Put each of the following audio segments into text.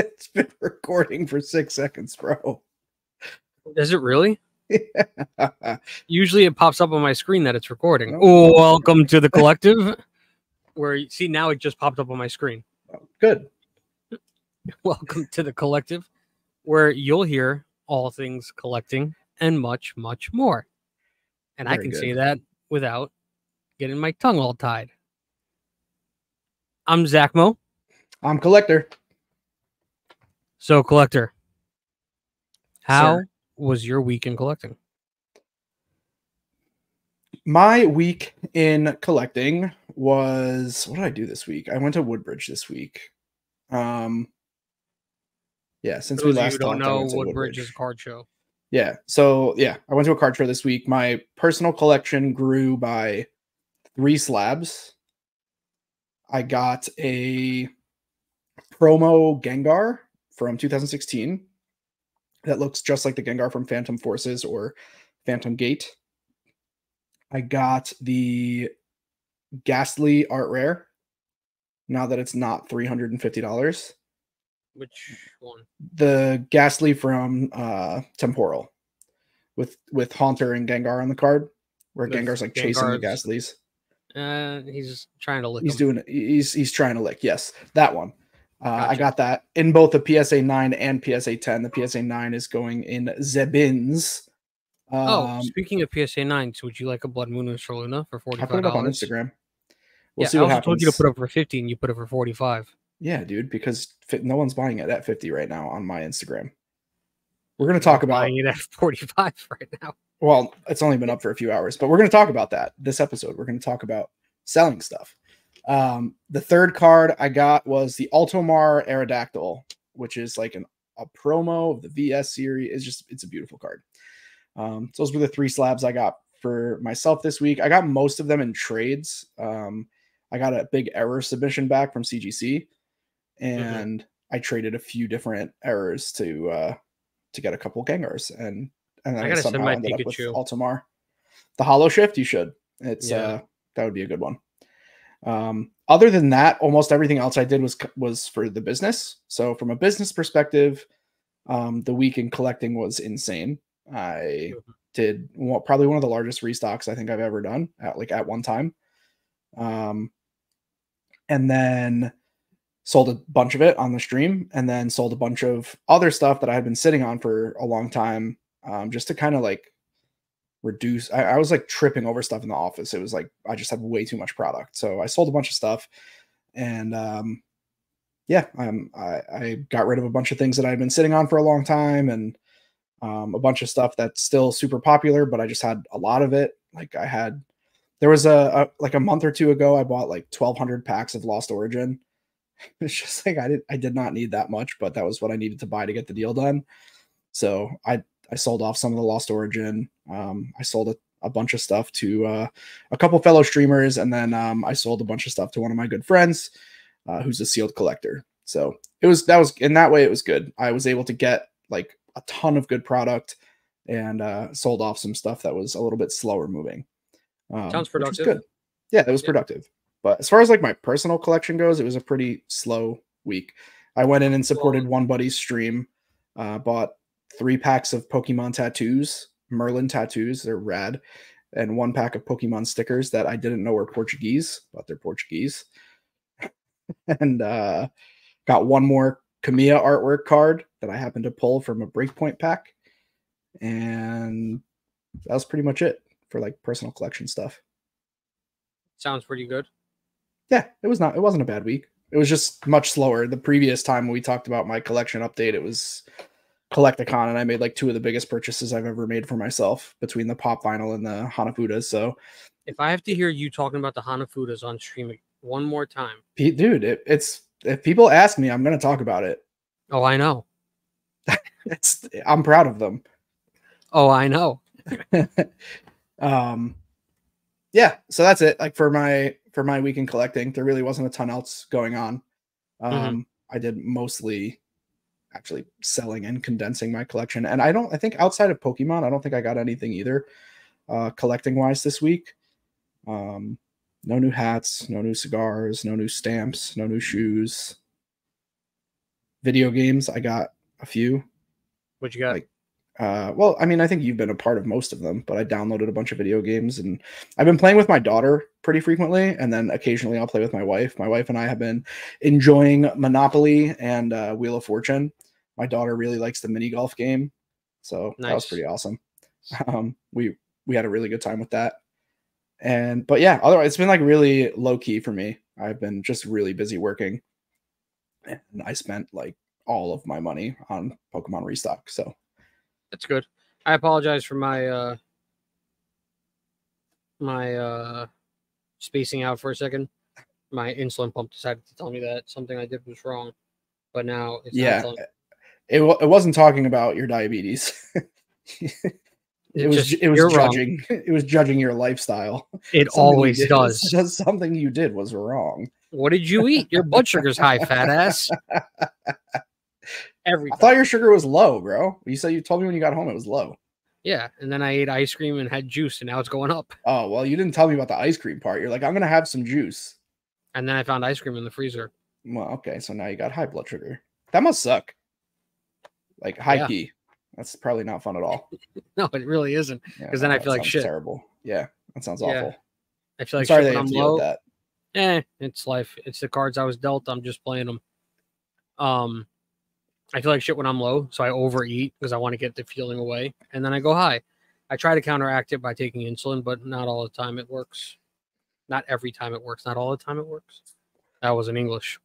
it's been recording for six seconds, bro. Does it really? Yeah. Usually it pops up on my screen that it's recording. Oh. Welcome to the collective. Where you see now it just popped up on my screen. Good. Welcome to the collective, where you'll hear all things collecting and much, much more. And I Very can say that without getting my tongue all tied. I'm Zack Mo. I'm collector. So, collector, how Sir. was your week in collecting? My week in collecting was what did I do this week? I went to Woodbridge this week. Um yeah, since we those you last don't talked, know, to Woodbridge is a card show. Yeah. So yeah, I went to a card show this week. My personal collection grew by three slabs. I got a promo Gengar from 2016 that looks just like the Gengar from Phantom Forces or Phantom Gate. I got the Gastly Art Rare. Now that it's not $350 Which one? the Gastly from uh Temporal with with Haunter and Gengar on the card, where With Gengar's like chasing the Gengar's- Gastlies. Uh, he's trying to lick He's him. doing he's he's trying to lick. Yes, that one. Uh, I got that in both the PSA 9 and PSA 10. The PSA 9 is going in Zebins. Oh, Um, speaking of PSA 9s, would you like a Blood Moon and Luna for $45? put it up on Instagram. We'll yeah, see I what also happens. told you to put it up for 50 and you put it for 45 yeah, dude, because no one's buying it at 50 right now on my Instagram. We're gonna talk about buying it at 45 right now. well, it's only been up for a few hours, but we're going to talk about that this episode. We're going to talk about selling stuff. Um, the third card I got was the Altomar Aerodactyl, which is like an, a promo of the VS series. It's just it's a beautiful card. Um, so those were the three slabs I got for myself this week. I got most of them in trades. Um, I got a big error submission back from CGC, and I traded a few different errors to uh, to get a couple Gengars, and and then I I, somehow my ended up with Pikachu. Altomar. The Hollow Shift, you should. It's Yeah. uh that would be a good one. Um, other than that, almost everything else I did was was for the business. So from a business perspective, um, the week in collecting was insane. I Mhm. did one, probably one of the largest restocks I think I've ever done at like at one time. Um, and then sold a bunch of it on the stream, and then sold a bunch of other stuff that I had been sitting on for a long time, um, just to kind of like reduce. I, I was like tripping over stuff in the office. It was like I just had way too much product, so I sold a bunch of stuff, and um, yeah, um, I, I got rid of a bunch of things that I had been sitting on for a long time, and um, a bunch of stuff that's still super popular, but I just had a lot of it. Like I had, there was a, a like a month or two ago, I bought like 1,200 packs of Lost Origin. It's just like I did, I did not need that much, but that was what I needed to buy to get the deal done. So I, I sold off some of the Lost Origin. Um, I sold a, a bunch of stuff to uh, a couple fellow streamers, and then um, I sold a bunch of stuff to one of my good friends, uh, who's a sealed collector. So it was that was in that way it was good. I was able to get like a ton of good product and uh, sold off some stuff that was a little bit slower moving. Um, Sounds productive. good. Yeah, it was Yeah. productive. But as far as like my personal collection goes, it was a pretty slow week. I went in and supported one buddy's stream, uh, bought three packs of Pokemon tattoos, Merlin tattoos, they're rad, and one pack of Pokemon stickers that I didn't know were Portuguese, but they're Portuguese. and uh, got one more Kamiya artwork card that I happened to pull from a Breakpoint pack. And that was pretty much it for like personal collection stuff. Sounds pretty good. Yeah, it was not it wasn't a bad week. It was just much slower. The previous time we talked about my collection update, it was Collecticon, and I made like two of the biggest purchases I've ever made for myself between the pop vinyl and the Hanafudas. So, If I have to hear you talking about the Hanafudas on stream one more time, dude, it, it's if people ask me, I'm gonna talk about it. oh, I know. It's I'm proud of them. Oh, I know. um yeah so that's it like for my for my weekend collecting there really wasn't a ton else going on um Mhm. i did mostly actually selling and condensing my collection and i don't i think outside of pokemon i don't think i got anything either uh collecting wise this week um no new hats no new cigars no new stamps no new shoes Video games, I got a few. What you got? Like, Uh, well, I mean, I think you've been a part of most of them, but I downloaded a bunch of video games and I've been playing with my daughter pretty frequently, and then occasionally I'll play with my wife. My wife and I have been enjoying Monopoly and uh, Wheel of Fortune. My daughter really likes the mini golf game, so that was pretty awesome. Um, we we had a really good time with that, and but yeah, otherwise it's been like really low key for me. I've been just really busy working, and I spent like all of my money on Pokemon restock. So That's good. I apologize for my uh my uh spacing out for a second. My insulin pump decided to tell me that something I did was wrong, but now it's yeah, eh, it, wa- it wasn't talking about your diabetes. it It was just- it was you're wrong. judging it was judging your lifestyle. It Something always did- does. Just something you did was wrong. What did you eat? Your blood sugar's high, fat ass. Every I thought your sugar was low, bro. You said you told me when you got home it was low. Yeah, and then I ate ice cream and had juice, and now it's going up. Oh well, you didn't tell me about the ice cream part. You're like, I'm gonna have some juice. And then I found ice cream in the freezer. Well, okay, so now you got high blood sugar. That must suck. Like high Yeah. key. That's probably not fun at all. No, it really isn't. Yeah, 'Cause then I feel like shit. Terrible. Yeah, that sounds Yeah, awful. I feel I'm like sorry shit that when have I'm to deal low. with that. eh, it's life. It's the cards I was dealt. I'm just playing them. Um, I feel like shit when I'm low, so I overeat because I want to get the feeling away, and then I go high. I try to counteract it by taking insulin, but not all the time it works. Not every time it works. Not all the time it works. That was in English,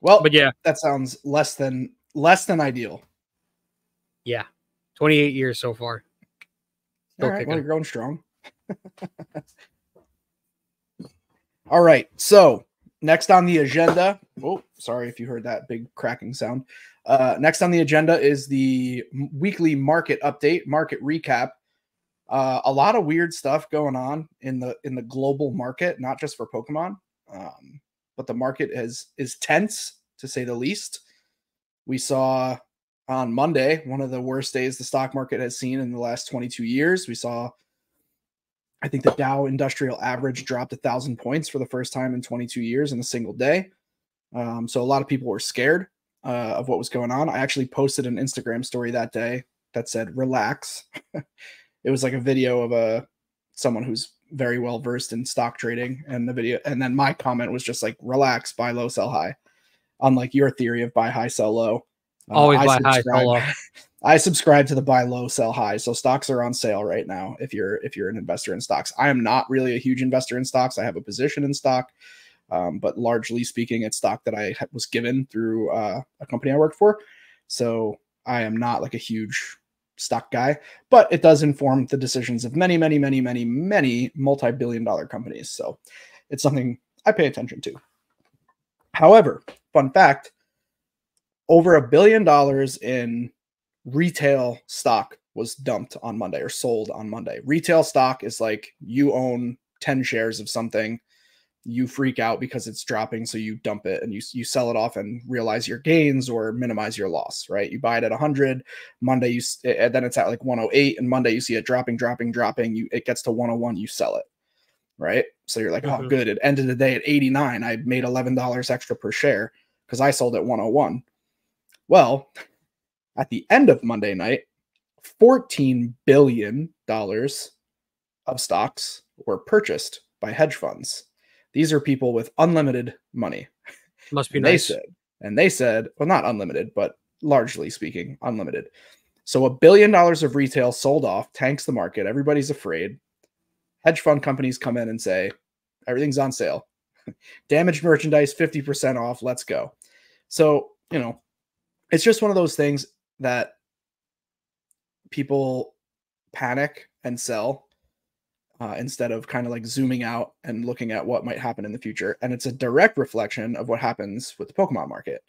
Well, but yeah, that sounds less than less than ideal. yeah. 28 years so far. Still All right, well, you're growing strong. All right, so next on the agenda. Oh, sorry if you heard that big cracking sound. Uh, next on the agenda is the weekly market update, market recap. Uh, a lot of weird stuff going on in the in the global market, not just for Pokemon, um, but the market is is tense to say the least. We saw on Monday, one of the worst days the stock market has seen in the last 22 years. We saw, I think the Dow Industrial Average dropped a thousand points for the first time in 22 years in a single day. Um, so a lot of people were scared uh, of what was going on. I actually posted an Instagram story that day that said "relax." it was like a video of a someone who's very well versed in stock trading, and the video, and then my comment was just like "relax, buy low, sell high." Unlike your theory of buy high, sell low. Uh, Always I buy high, sell low. I subscribe to the buy low, sell high. So stocks are on sale right now. If you're if you're an investor in stocks, I am not really a huge investor in stocks. I have a position in stock, um, but largely speaking, it's stock that I was given through uh, a company I worked for. So I am not like a huge stock guy, but it does inform the decisions of many, many, many, many, many multi-billion-dollar companies. So it's something I pay attention to. However, fun fact: over a billion dollars in retail stock was dumped on Monday or sold on Monday. Retail stock is like you own 10 shares of something, you freak out because it's dropping, so you dump it and you you sell it off and realize your gains or minimize your loss, right? You buy it at 100, Monday you and then it's at like 108 and Monday you see it dropping dropping dropping, you it gets to 101, you sell it. Right? So you're like, "Oh, Mhm. good. It ended the day at 89. I made $11 extra per share because I sold at 101." Well, at the end of Monday night, $14 billion of stocks were purchased by hedge funds. These are people with unlimited money. Must be And they nice. said, and they said, well, not unlimited, but largely speaking, unlimited. So a billion dollars of retail sold off, tanks the market. Everybody's afraid. Hedge fund companies come in and say, everything's on sale. Damaged merchandise, 50% off. Let's go. So, you know, it's just one of those things that people panic and sell uh, instead of kind of like zooming out and looking at what might happen in the future. And it's a direct reflection of what happens with the Pokemon market.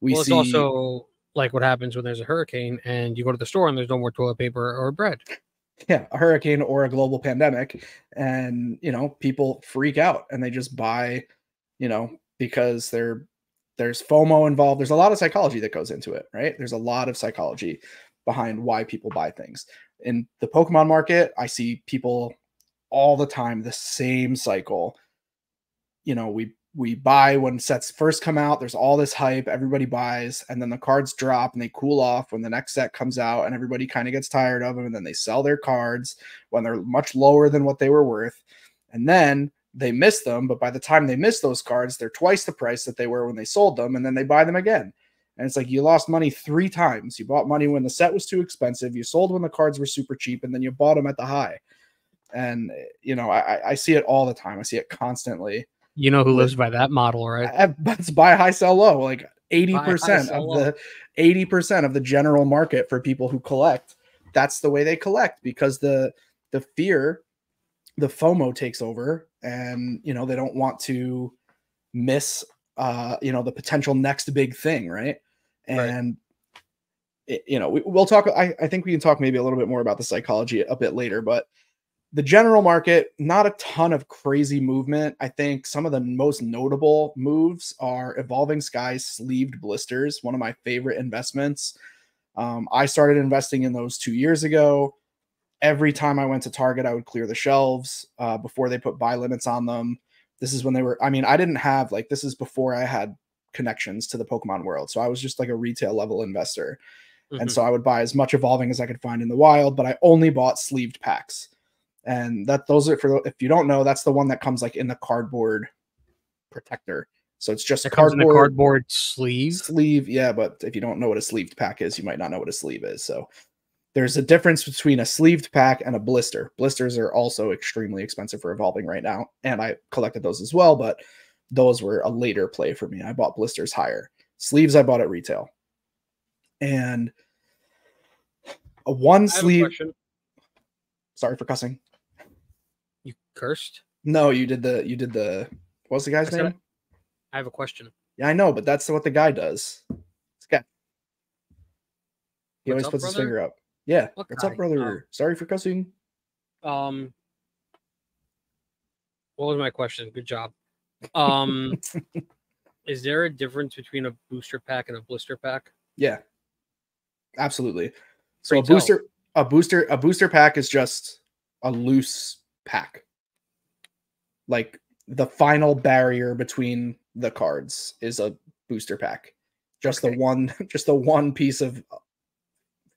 We well, see it's also like what happens when there's a hurricane and you go to the store and there's no more toilet paper or bread. yeah, a hurricane or a global pandemic, and you know, people freak out and they just buy, you know, because they're there's FOMO involved. There's a lot of psychology that goes into it, right? There's a lot of psychology behind why people buy things. In the Pokemon market, I see people all the time the same cycle. You know, we we buy when sets first come out. There's all this hype, everybody buys, and then the cards drop and they cool off when the next set comes out, and everybody kind of gets tired of them, and then they sell their cards when they're much lower than what they were worth, and then they miss them. But by the time they miss those cards, they're twice the price that they were when they sold them, and then they buy them again. And it's like you lost money three times. You bought money when the set was too expensive, you sold when the cards were super cheap, and then you bought them at the high. And you know, I, I see it all the time. I see it constantly you know who lives by that model, right? That's buy high, sell low. Like 80% of the 80% of the general market for people who collect. That's the way they collect because the the fear, the FOMO takes over and you know they don't want to miss uh you know the potential next big thing, right? And right. It, you know, we, will talk I, I think we can talk maybe a little bit more about the psychology a bit later, but the general market, not a ton of crazy movement. I think some of the most notable moves are Evolving Skies sleeved blisters, one of my favorite investments. Um, I started investing in those two years ago. Every time I went to Target, I would clear the shelves uh, before they put buy limits on them. This is when they were, I mean, I didn't have like, this is before I had connections to the Pokemon world. So I was just like a retail level investor. Mm-hmm. And so I would buy as much evolving as I could find in the wild, but I only bought sleeved packs and that those are for if you don't know that's the one that comes like in the cardboard protector so it's just a cardboard, cardboard sleeve sleeve yeah but if you don't know what a sleeved pack is you might not know what a sleeve is so there's a difference between a sleeved pack and a blister blisters are also extremely expensive for evolving right now and i collected those as well but those were a later play for me i bought blisters higher sleeves i bought at retail and a one sleeve sorry for cussing you cursed? No, you did the you did the what's the guy's I name? I have a question. Yeah, I know, but that's what the guy does. This guy. He what's always up, puts brother? his finger up. Yeah. What what's up, brother? Oh. Sorry for cussing. Um what was my question? Good job. Um is there a difference between a booster pack and a blister pack? Yeah. Absolutely. So a booster a booster a booster pack is just a loose pack. Like the final barrier between the cards is a booster pack. Just okay. the one just the one piece of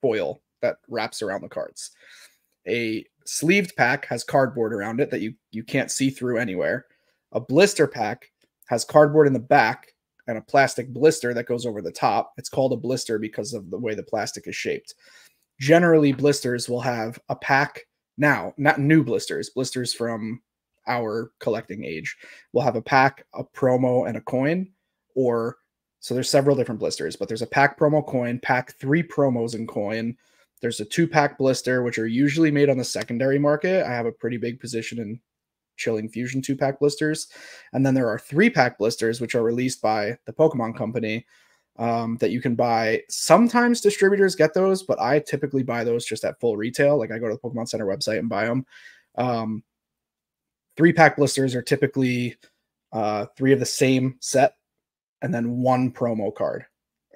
foil that wraps around the cards. A sleeved pack has cardboard around it that you you can't see through anywhere. A blister pack has cardboard in the back and a plastic blister that goes over the top. It's called a blister because of the way the plastic is shaped. Generally, blisters will have a pack now, not new blisters, blisters from our collecting age. We'll have a pack, a promo, and a coin, or so there's several different blisters, but there's a pack promo coin, pack three promos and coin. There's a two pack blister, which are usually made on the secondary market. I have a pretty big position in chilling fusion two pack blisters. And then there are three pack blisters, which are released by the Pokemon Company, um, that you can buy. Sometimes distributors get those, but I typically buy those just at full retail. Like I go to the Pokemon Center website and buy them. Um, three pack blisters are typically uh, three of the same set and then one promo card.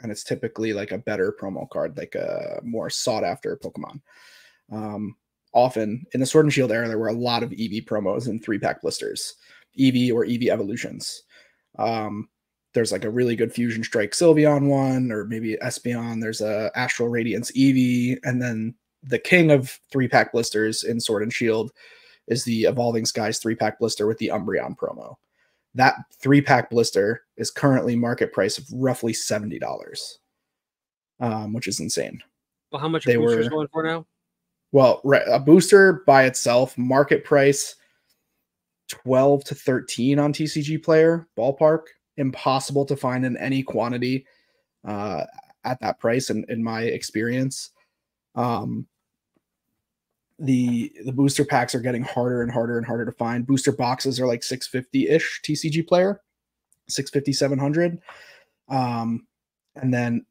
And it's typically like a better promo card, like a more sought after Pokemon. Um, often in the Sword and Shield era, there were a lot of Eevee promos and three pack blisters, Eevee or Eevee evolutions. Um, there's like a really good Fusion Strike Sylveon one, or maybe Espeon. There's a Astral Radiance Eevee, and then the king of three pack blisters in Sword and Shield is the Evolving Skies three pack blister with the Umbreon promo. That three pack blister is currently market price of roughly seventy dollars, um, which is insane. Well, how much they were going for now? Well, a booster by itself, market price twelve to thirteen on TCG Player ballpark impossible to find in any quantity uh, at that price in, in my experience um, the the booster packs are getting harder and harder and harder to find booster boxes are like 650-ish tcg player 650 700 um, and then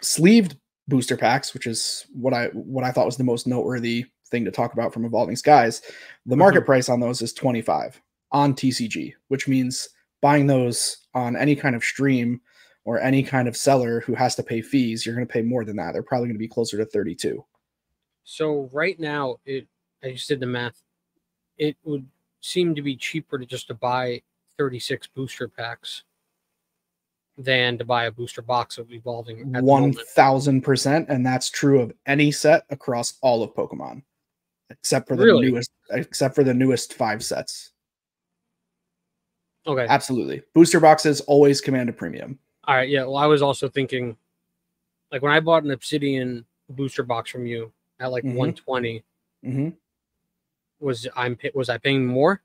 sleeved booster packs which is what i what i thought was the most noteworthy thing to talk about from evolving skies the market mm-hmm. price on those is 25 on tcg which means buying those on any kind of stream or any kind of seller who has to pay fees, you're going to pay more than that. They're probably going to be closer to 32. So right now, it I just did the math. It would seem to be cheaper to just to buy 36 booster packs than to buy a booster box of evolving. at One thousand percent, and that's true of any set across all of Pokemon, except for the Really? newest, except for the newest five sets. Okay. Absolutely, booster boxes always command a premium. All right. Yeah. Well, I was also thinking, like when I bought an Obsidian booster box from you at like Mhm. 120, hmm was I'm was I paying more?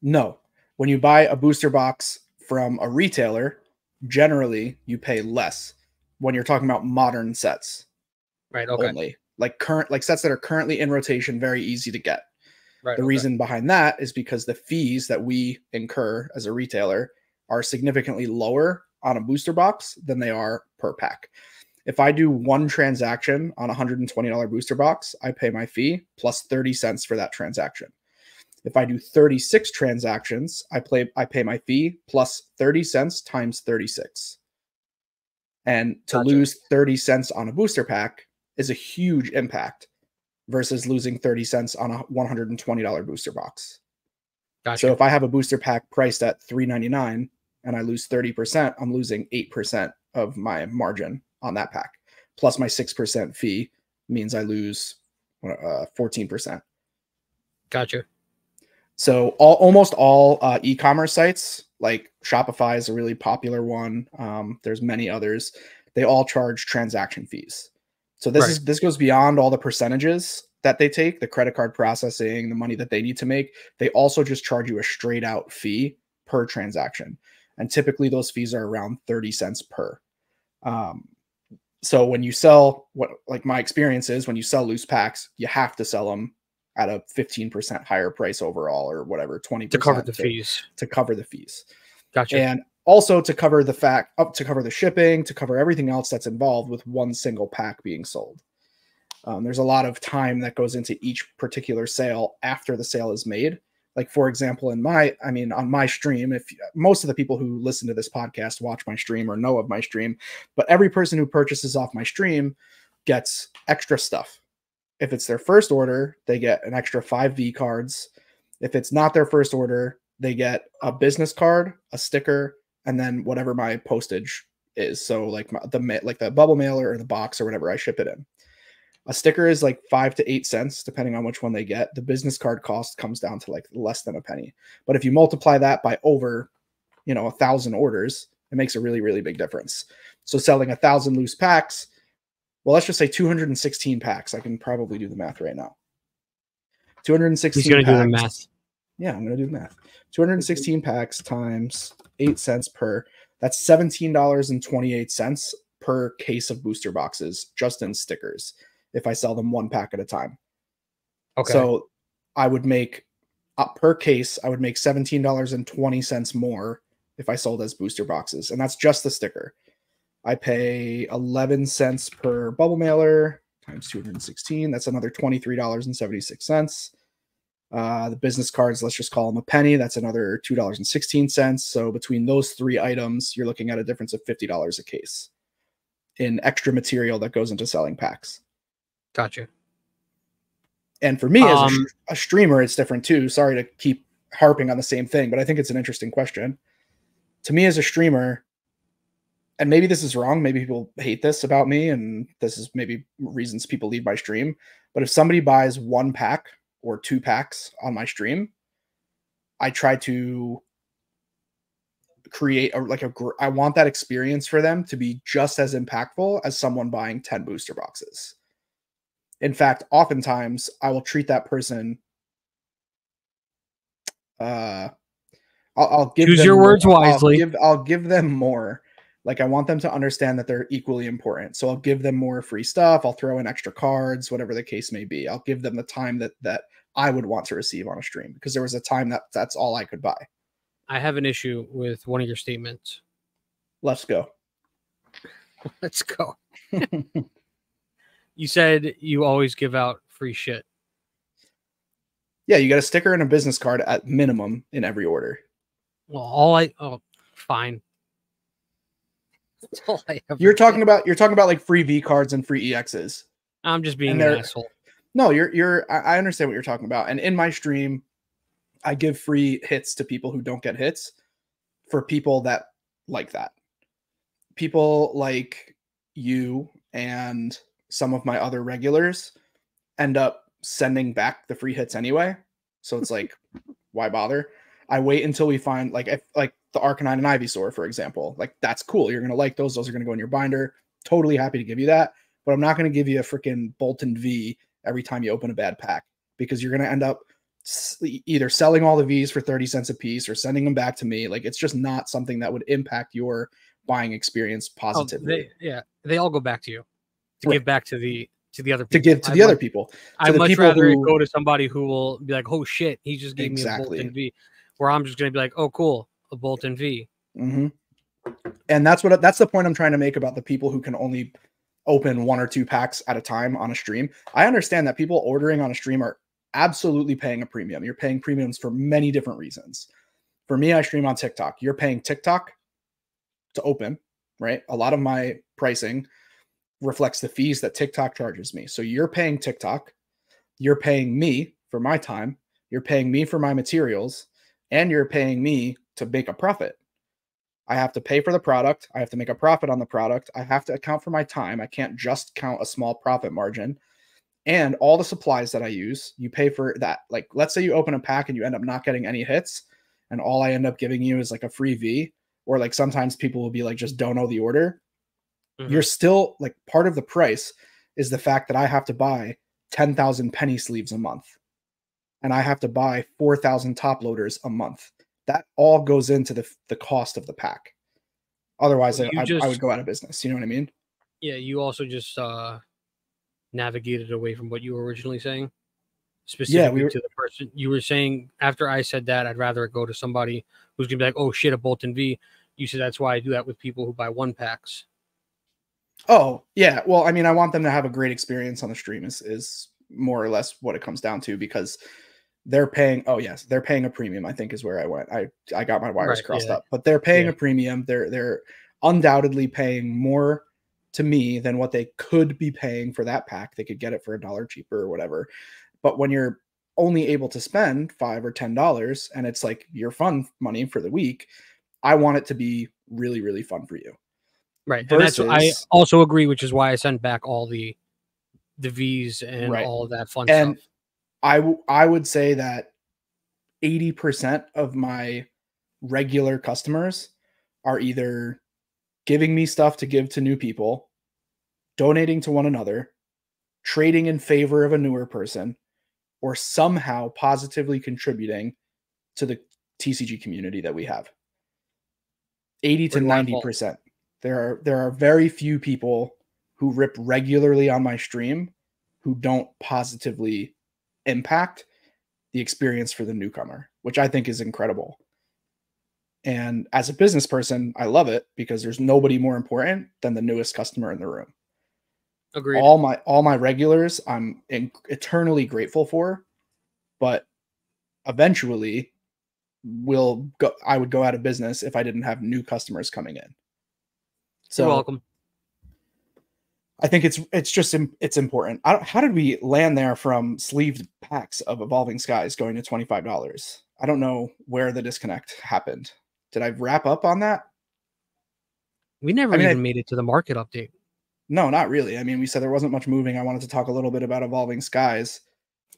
No, when you buy a booster box from a retailer, generally you pay less. When you're talking about modern sets Right. Okay. only, like current, like sets that are currently in rotation, very easy to get. Right. The okay. reason behind that is because the fees that we incur as a retailer are significantly lower on a booster box than they are per pack. If I do one transaction on a $120 booster box, I pay my fee plus 30 cents for that transaction. If I do 36 transactions, I play I pay my fee plus 30 cents times 36. And to Gotcha. lose 30 cents on a booster pack is a huge impact versus losing 30 cents on a $120 booster box. Gotcha. So if I have a booster pack priced at 399 and I lose 30%, I'm losing 8% of my margin on that pack. Plus my 6% fee means I lose uh, 14%. gotcha. So all almost all uh, e-commerce sites, like Shopify is a really popular one. Um, there's many others. They all charge transaction fees. So this Right. is this goes beyond all the percentages that they take, the credit card processing, the money that they need to make. They also just charge you a straight out fee per transaction, and typically those fees are around thirty cents per. Um, so when you sell what like my experience is when you sell loose packs, you have to sell them at a 15% higher price overall or whatever 20% To cover the fees. to cover the fees Gotcha. and also to cover the fact up to cover the shipping to cover everything else that's involved with one single pack being sold um, there's a lot of time that goes into each particular sale after the sale is made like for example in my i mean on my stream if most of the people who listen to this podcast watch my stream or know of my stream but every person who purchases off my stream gets extra stuff. If it's their first order they get an extra five v cards. If it's not their first order they get a business card a sticker and then whatever my postage is. So like the like the bubble mailer or the box or whatever i ship it in a sticker is like five to eight cents depending on which one they get the business card cost comes down to like less than a penny but if you multiply that by over you know a thousand orders it makes a really really big difference so selling a thousand loose packs well let's just say 216 packs i can probably do the math right now 216 He's gonna do the math. yeah, I'm gonna do the math. 216 packs times eight cents per. That's seventeen dollars and twenty-eight cents per case of booster boxes, just in stickers. If I sell them one pack at a time, Okay. so I would make uh, per case. I would make seventeen dollars and twenty cents more if I sold as booster boxes, and that's just the sticker. I pay eleven cents per bubble mailer times 216. That's another twenty-three dollars and seventy-six cents. Uh, the business cards, let's just call them a penny. That's another two dollars and sixteen cents. So between those three items, you're looking at a difference of fifty dollars a case in extra material that goes into selling packs. Gotcha. And for me as a, Um, sh- a streamer, it's different too. Sorry to keep harping on the same thing, but I think it's an interesting question. To me as a streamer, and maybe this is wrong, maybe people hate this about me, and this is maybe reasons people leave my stream. But if somebody buys one pack or two packs on my stream, I try to create a like a gr- I want that experience for them to be just as impactful as someone buying 10 booster boxes. In fact, oftentimes I will treat that person uh I'll, I'll give Choose them your more- words wisely. I'll give, I'll give them more. Like I want them to understand that they're equally important. So I'll give them more free stuff. I'll throw in extra cards, whatever the case may be. I'll give them the time that that I would want to receive on a stream because there was a time that that's all I could buy. I have an issue with one of your statements. Let's go. Let's go. You said you always give out free shit. Yeah, you got a sticker and a business card at minimum in every order. Well, all I oh fine. That's all I ever You're did. talking about you're talking about like free V cards and free EXs. I'm just being and an asshole. No, you're you're I understand what you're talking about. And in my stream, I give free hits to people who don't get hits for people that like that. People like you and some of my other regulars end up sending back the free hits anyway. So it's like, why bother? I wait until we find like if like the Arcanine and Ivysaur, for example. Like that's cool. You're gonna like those. Those are gonna go in your binder. Totally happy to give you that. But I'm not gonna give you a freaking Boltund V every time you open a bad pack because you're gonna end up either selling all the V's for 30 cents a piece or sending them back to me. Like it's just not something that would impact your buying experience oh, positively. Oh, they, yeah, they all go back to you to right. give back to the to the other people. to give to I'd the other people. To I'd much rather who, go to somebody who will be like, "Oh shit, he just gave exactly. me a Boltund V," where I'm just going to be like, "Oh cool, a Boltund V." Mm-hmm. And that's what that's the point I'm trying to make about the people who can only open one or two packs at a time on a stream. I understand that people ordering on a stream are absolutely paying a premium. You're paying premiums for many different reasons. For me, I stream on TikTok. You're paying TikTok to open, right? A lot of my pricing reflects the fees that TikTok charges me. So you're paying TikTok, you're paying me for my time, you're paying me for my materials, and you're paying me to make a profit. I have to pay for the product. I have to make a profit on the product. I have to account for my time. I can't just count a small profit margin. And all the supplies that I use, you pay for that. Like, let's say you open a pack and you end up not getting any hits, and all I end up giving you is like a free V, or like sometimes people will be like, just don't know the order. Mm-hmm. You're still like part of the price is the fact that I have to buy 10,000 penny sleeves a month and I have to buy 4,000 top loaders a month. That all goes into the, the cost of the pack. Otherwise, I, just, I, would go out of business. You know what I mean? Yeah. You also just uh, navigated away from what you were originally saying. Specifically yeah, we were, to the person you were saying after I said that, I'd rather go to somebody who's gonna be like, "Oh shit, a Boltund V." You said that's why I do that with people who buy one packs. Oh, yeah. Well, I mean, I want them to have a great experience on the stream is is more or less what it comes down to because they're paying oh yes, they're paying a premium, I think is where I went. I I got my wires right, crossed yeah. up. But they're paying yeah. a premium. They're they're undoubtedly paying more to me than what they could be paying for that pack. They could get it for a dollar cheaper or whatever. But when you're only able to spend five or ten dollars and it's like your fun money for the week, I want it to be really, really fun for you. Right. Versus, and that's I also agree, which is why I sent back all the the V's and right. all of that fun and stuff. I, w- I would say that 80% of my regular customers are either giving me stuff to give to new people, donating to one another, trading in favor of a newer person, or somehow positively contributing to the TCG community that we have. 80 to 90%. There are there are very few people who rip regularly on my stream who don't positively impact the experience for the newcomer, which I think is incredible. And as a business person, I love it because there's nobody more important than the newest customer in the room. Agreed. All my all my regulars, I'm in, eternally grateful for, but eventually, will go. I would go out of business if I didn't have new customers coming in. So You're welcome. I think it's it's just it's important. how did we land there from sleeved packs of Evolving Skies going to twenty five dollars? I don't know where the disconnect happened. Did I wrap up on that? We never I mean, even I, made it to the market update. No, not really. I mean, we said there wasn't much moving. I wanted to talk a little bit about Evolving Skies.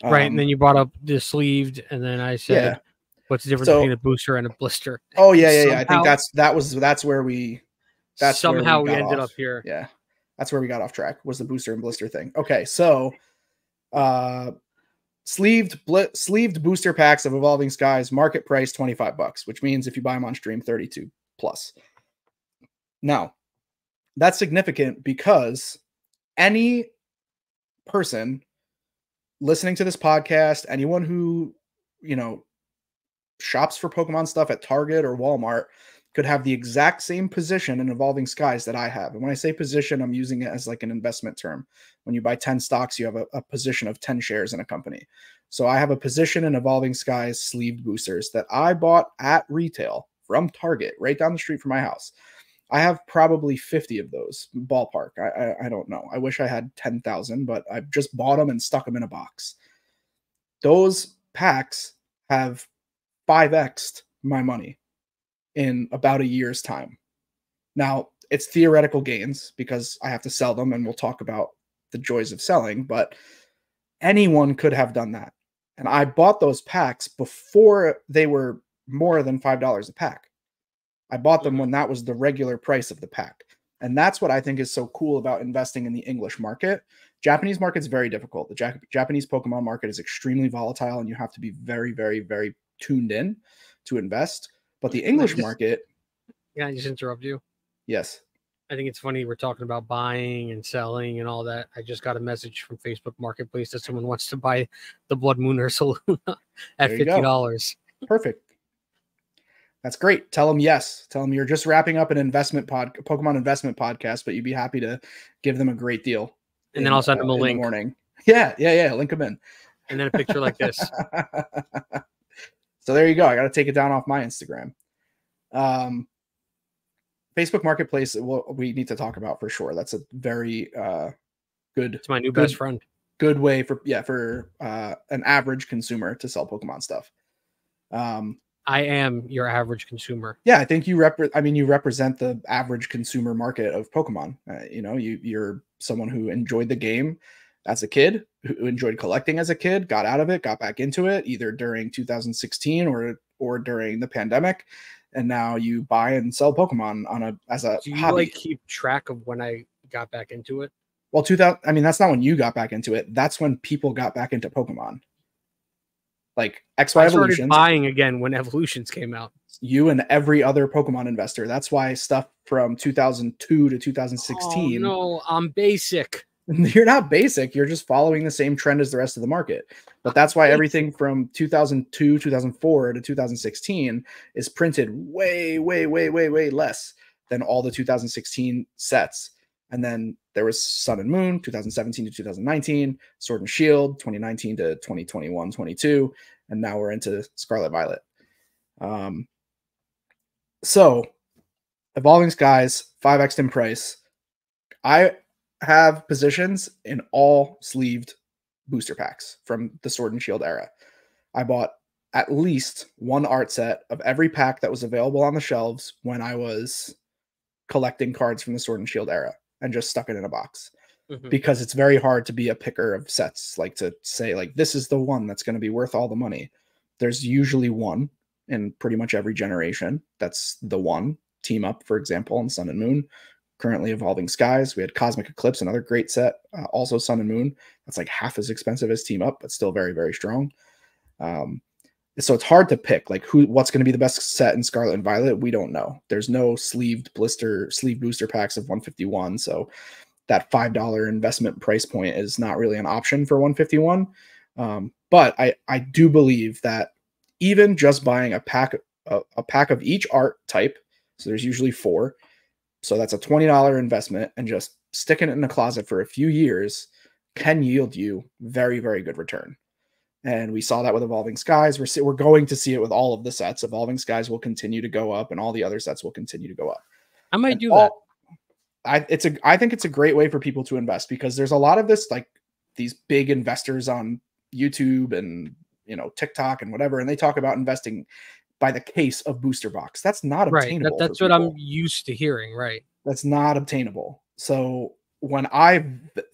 Um, right, and um, then you brought up the sleeved, and then I said, yeah. "What's the difference so, between a booster and a blister?" Oh yeah, yeah, yeah. I think that's that was that's where we that's somehow we, we ended off. up here. Yeah, that's where we got off track. Was the booster and blister thing? Okay, so uh, sleeved bl- sleeved booster packs of Evolving Skies, market price twenty five bucks, which means if you buy them on stream, thirty two plus. Now, that's significant because any person listening to this podcast, anyone who you know shops for Pokemon stuff at Target or Walmart could have the exact same position in Evolving Skies that I have. And when I say position, I'm using it as like an investment term. When you buy 10 stocks, you have a, a position of 10 shares in a company. So I have a position in Evolving Skies sleeved boosters that I bought at retail from Target right down the street from my house. I have probably 50 of those ballpark. I, I, I don't know. I wish I had 10,000, but I've just bought them and stuck them in a box. Those packs have 5x'd my money in about a year's time. Now, it's theoretical gains because I have to sell them and we'll talk about the joys of selling, but anyone could have done that. And I bought those packs before they were more than $5 a pack. I bought them mm-hmm. when that was the regular price of the pack. And that's what I think is so cool about investing in the English market. Japanese market's very difficult. The Jap- Japanese Pokemon market is extremely volatile and you have to be very, very, very tuned in to invest. But the English just- market, Yeah, I just interrupt you. yes. I think it's funny we're talking about buying and selling and all that. I just got a message from Facebook Marketplace that someone wants to buy the Blood Moon Ursaluna at fifty dollars. Perfect. That's great. Tell them yes. Tell them you're just wrapping up an investment pod, Pokemon investment podcast, but you'd be happy to give them a great deal. And then I'll send uh, them a in the link morning. Yeah, yeah, yeah. Link them in. and then a picture like this. so there you go. I got to take it down off my Instagram. Um, Facebook Marketplace, well, we need to talk about for sure. That's a very uh, good It's my new Good. best friend. good way for yeah for uh, an average consumer to sell Pokemon stuff. Um, I am your average consumer. yeah, I think you rep. I mean, you represent the average consumer market of Pokemon. Uh, you know, you you're someone who enjoyed the game as a kid, who enjoyed collecting as a kid, got out of it, got back into it, either during 2016 or or during the pandemic, and now you buy and sell Pokemon on a as a Do you hobby. like keep track of when I got back into it? well, 2000. I mean, that's not when you got back into it. That's when people got back into Pokemon. Like XY I started Evolutions, buying again when Evolutions came out. you and every other Pokemon investor. That's why stuff from 2002 to Oh, 2016. no, I'm basic. You're not basic. You're just following the same trend as the rest of the market. But that's why everything from 2002, 2004 to 2016 is printed way, way, way, way, way less than all the 2016 sets. And then there was Sun and Moon, 2017 to 2019, Sword and Shield, 2019 to 2021, 22, and now we're into Scarlet Violet. Um, so, Evolving Skies, 5x in price. I have positions in all sleeved booster packs from the Sword and Shield era. I bought at least one art set of every pack that was available on the shelves when I was collecting cards from the Sword and Shield era and just stuck it in a box Mhm. because it's very hard to be a picker of sets like to say like this is the one that's going to be worth all the money there's usually one in pretty much every generation that's the one team up for example in sun and moon currently evolving skies. We had cosmic eclipse another great set uh, also sun and moon. That's like half as expensive as team up but still very very strong. Um so it's hard to pick like who what's going to be the best set in scarlet and violet? We don't know. There's no sleeved blister sleeve booster packs of 151 so that five dollar investment price point is not really an option for 151 um, but i i do believe that even just buying a pack a, a pack of each art type so there's usually four so that's a $20 investment and just sticking it in the closet for a few years can yield you very very good return. And we saw that with evolving skies. We're, we're going to see it with all of the sets. Evolving skies will continue to go up and all the other sets will continue to go up. I might and do all- that. I it's a I think it's a great way for people to invest because there's a lot of this like these big investors on YouTube and you know TikTok and whatever, and they talk about investing by the case of booster box. That's not Right. obtainable. That, that's what I'm used to hearing. Right. That's not obtainable. So when I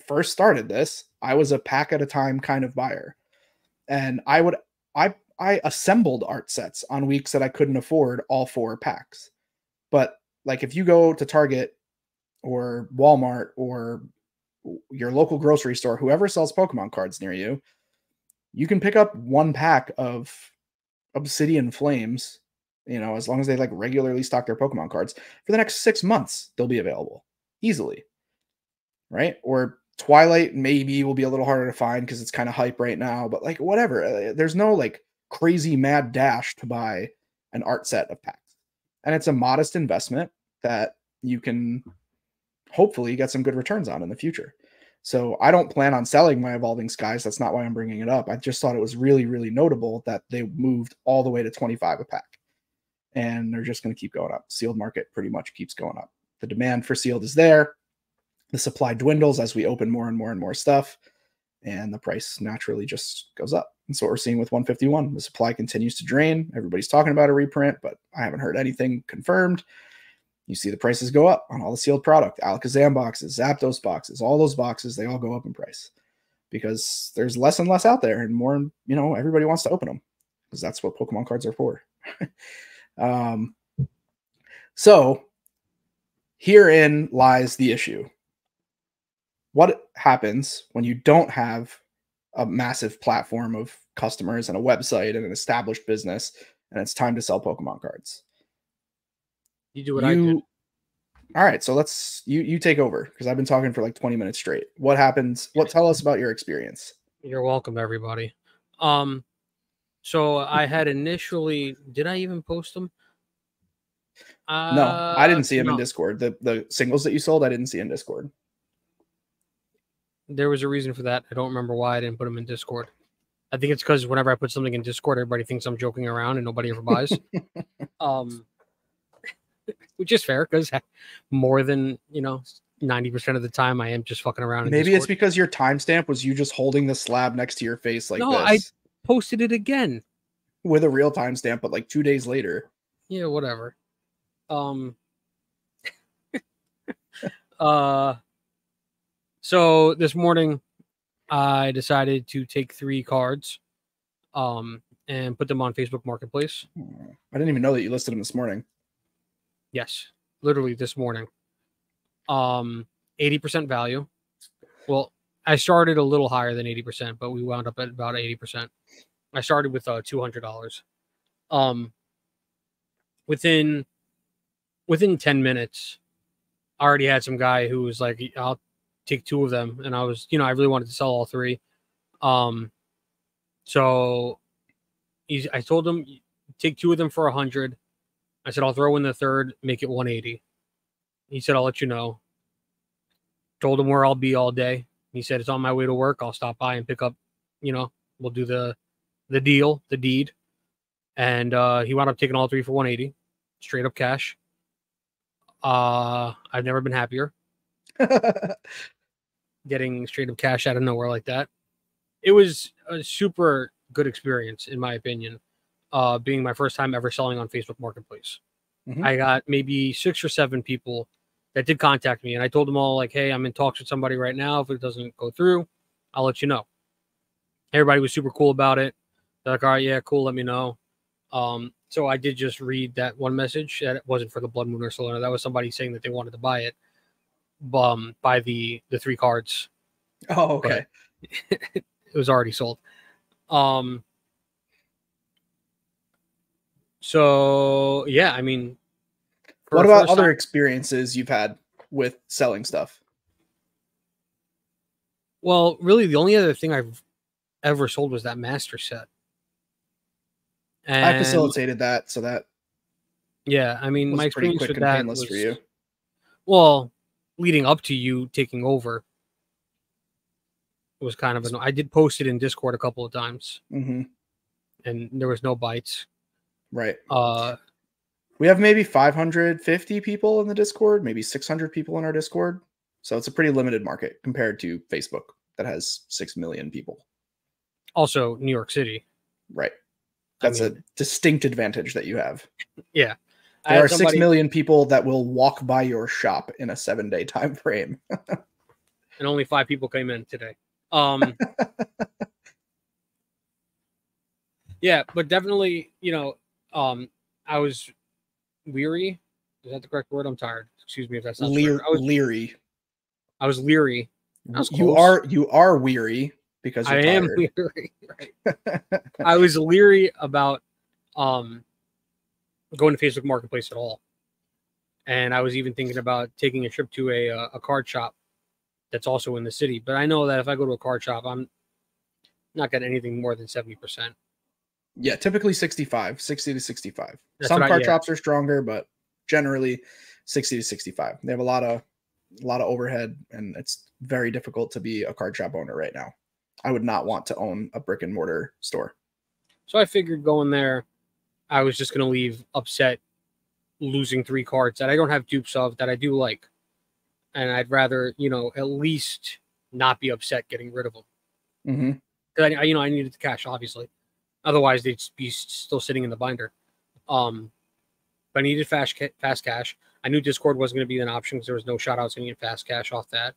first started this, I was a pack at a time kind of buyer, and I would I I assembled art sets on weeks that I couldn't afford all four packs. But like if you go to Target or Walmart or your local grocery store, whoever sells Pokemon cards near you, you can pick up one pack of Obsidian Flames. You know, as long as they like regularly stock their Pokemon cards for the next six months, they'll be available easily. Right? Or Twilight maybe will be a little harder to find because it's kind of hype right now, but like whatever. uh, There's no like crazy mad dash to buy an art set of packs. And it's a modest investment that you can hopefully get some good returns on in the future. So I don't plan on selling my Evolving Skies. That's not why I'm bringing it up. I just thought it was really, really notable that they moved all the way to 25 a pack. And they're just going to keep going up. Sealed market pretty much keeps going up. The demand for sealed is there. The supply dwindles as we open more and more and more stuff. And the price naturally just goes up. That's what we're seeing with 151. The supply continues to drain. Everybody's talking about a reprint, but I haven't heard anything confirmed. You see the prices go up on all the sealed product, Alakazam boxes, Zapdos boxes, all those boxes, they all go up in price because there's less and less out there and more, and you know, everybody wants to open them because that's what Pokemon cards are for. um, so herein lies the issue. What happens when you don't have a massive platform of customers and a website and an established business and it's time to sell Pokemon cards? You do what you, I did. All right, so let's you you take over because I've been talking for like 20 minutes straight. What happens? What tell us about your experience? You're welcome, everybody. Um, so I had initially, did I even post them? Uh, no, I didn't see them no. in Discord. The the singles that you sold, I didn't see in Discord. There was a reason for that. I don't remember why I didn't put them in Discord. I think it's because whenever I put something in Discord, everybody thinks I'm joking around and nobody ever buys. um, which is fair because more than you know 90% of the time I am just fucking around. Maybe it's because your timestamp was you just holding the slab next to your face like no, this. I posted it again with a real timestamp, but like two days later. Yeah, whatever. Um uh so this morning I decided to take three cards um and put them on Facebook Marketplace. I didn't even know that you listed them this morning. Yes, literally this morning. Um, 80% value. Well, I started a little higher than 80%, but we wound up at about 80%. I started with uh $200. Um, within within 10 minutes, I already had some guy who was like, I'll take two of them. And I was, you know, I really wanted to sell all three. Um, so he's, I told him, take two of them for a hundred. I said, I'll throw in the third, make it 180. He said, I'll let you know. Told him where I'll be all day. He said, it's on my way to work. I'll stop by and pick up, you know, we'll do the the deal, the deed. And uh, he wound up taking all three for 180, straight up cash. Uh, I've never been happier. Getting straight up cash out of nowhere like that. It was a super good experience, in my opinion uh, being my first time ever selling on Facebook Marketplace. Mm-hmm. I got maybe six or seven people that did contact me, and I told them all like, "Hey, I'm in talks with somebody right now. If it doesn't go through, I'll let you know." Everybody was super cool about it. They're like, "All right, yeah, cool. Let me know." Um, so I did just read that one message. That it wasn't for the Blood Moon Ursaluna. That was somebody saying that they wanted to buy it, um, buy the the three cards. Oh, okay. it was already sold. Um, so yeah, I mean, what about other time, experiences you've had with selling stuff? Well, really, the only other thing I've ever sold was that master set. And I facilitated that, so that yeah, I mean, my experience with that was for you. Well, leading up to you taking over It was kind of an. I did post it in Discord a couple of times, mm-hmm. and there was no bites. Right. Uh, we have maybe 550 people in the Discord, maybe 600 people in our Discord. So it's a pretty limited market compared to Facebook that has 6 million people. Also, New York City. Right. That's I mean, a distinct advantage that you have. Yeah. There are somebody... 6 million people that will walk by your shop in a 7-day time frame. and only 5 people came in today. Um Yeah, but definitely, you know, um, I was weary. Is that the correct word? I'm tired. Excuse me if that's not Lear- I was, leery. I was leery. Was you are you are weary because I am leery. Right. I was leery about um going to Facebook Marketplace at all, and I was even thinking about taking a trip to a uh, a card shop that's also in the city. But I know that if I go to a card shop, I'm not getting anything more than seventy percent. Yeah, typically 65, 60 to 65. That's Some card shops are stronger, but generally 60 to 65. They have a lot of a lot of overhead and it's very difficult to be a card shop owner right now. I would not want to own a brick and mortar store. So I figured going there, I was just going to leave upset losing three cards that I don't have dupes of that I do like. And I'd rather, you know, at least not be upset getting rid of them. Mm-hmm. because I, I, you know, I needed the cash, obviously. Otherwise, they'd be still sitting in the binder. Um, but I needed fast ca- fast cash. I knew Discord wasn't going to be an option because there was no shot I was going to get fast cash off that.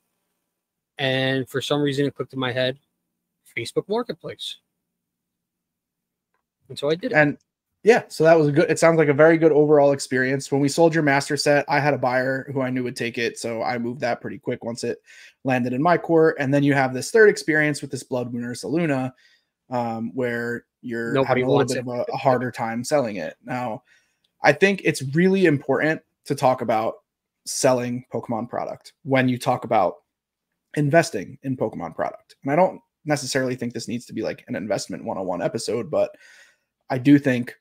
And for some reason, it clicked in my head, Facebook Marketplace. And so I did it. And yeah, so that was a good. It sounds like a very good overall experience. When we sold your master set, I had a buyer who I knew would take it, so I moved that pretty quick once it landed in my court. And then you have this third experience with this Blood Moon Ursaluna, um, where you're Nobody having a little bit it. of a, a harder time selling it. Now, I think it's really important to talk about selling Pokemon product when you talk about investing in Pokemon product. And I don't necessarily think this needs to be like an investment 101 episode, but I do think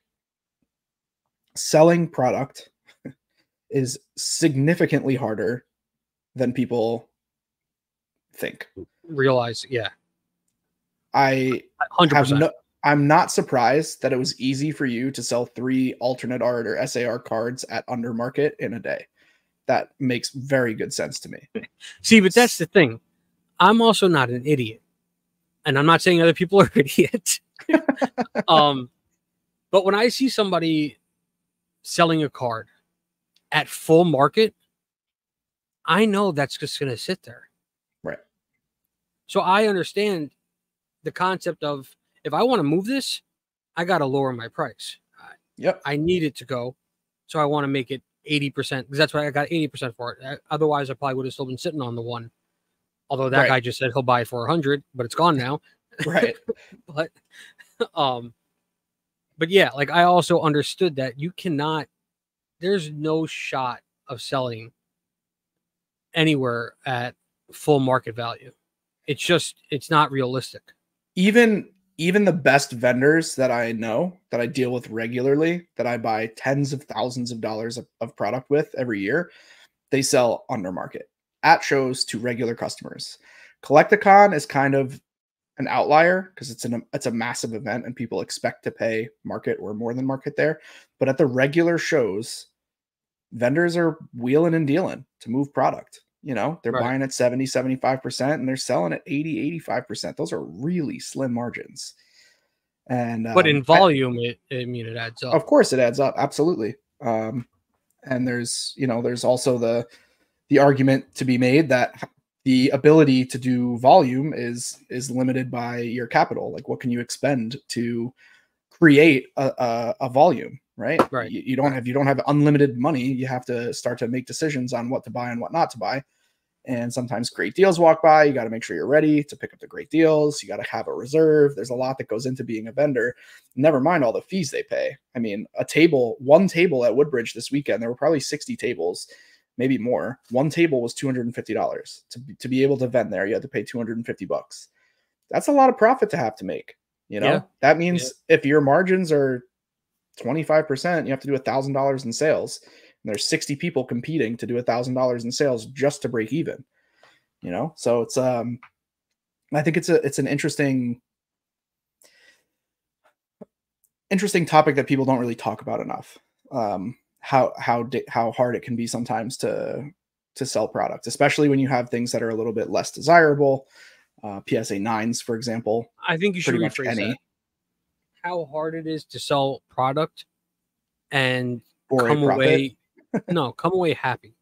selling product is significantly harder than people think. Realize, yeah, I hundred have percent. no I'm not surprised that it was easy for you to sell three alternate art or SAR cards at under market in a day. That makes very good sense to me. See, but that's the thing. I'm also not an idiot, and I'm not saying other people are idiots. um, but when I see somebody selling a card at full market, I know that's just going to sit there. Right. So I understand the concept of if I want to move this, I got to lower my price. Yep. I need it to go, so I want to make it eighty percent because that's what I got eighty percent for it. Otherwise, I probably would have still been sitting on the one. Although that Right. guy just said he'll buy it for a hundred, but it's gone now. Right. but, um, but yeah, like I also understood that you cannot. There's no shot of selling anywhere at full market value. It's just it's not realistic. Even even the best vendors that I know that I deal with regularly, that I buy tens of thousands of dollars of, of product with every year, they sell under market at shows to regular customers. Collecticon is kind of an outlier because it's an it's a massive event and people expect to pay market or more than market there. But at the regular shows, vendors are wheeling and dealing to move product. You know, they're Right. buying at 70, 75%, and they're selling at 80, 85%. Those are really slim margins. And But um, in I- volume, it I mean it adds up. of course it adds up absolutely um and there's you know there's also the the argument to be made that the ability to do volume is is limited by your capital like what can you expend to create a, a, a volume right Right. you, you don't have you don't have unlimited money you have to start to make decisions on what to buy and what not to buy and sometimes great deals walk by you got to make sure you're ready to pick up the great deals you got to have a reserve there's a lot that goes into being a vendor never mind all the fees they pay. I mean, a table, one table at Woodbridge this weekend, there were probably 60 tables, maybe more. One table was $250. To, be- to be able to vend there, you had to pay 250 bucks. That's a lot of profit to have to make. You know, Yeah. that means if your margins are 25%, you have to do a thousand dollars in sales. There's 60 people competing to do a thousand dollars in sales just to break even. You know, so it's um I think it's a it's an interesting interesting topic that people don't really talk about enough. Um, how how di- how hard it can be sometimes to to sell product, especially when you have things that are a little bit less desirable. Uh, PSA nines, for example, I think you should rephrase any that. How hard it is to sell product and for come away no, come away happy.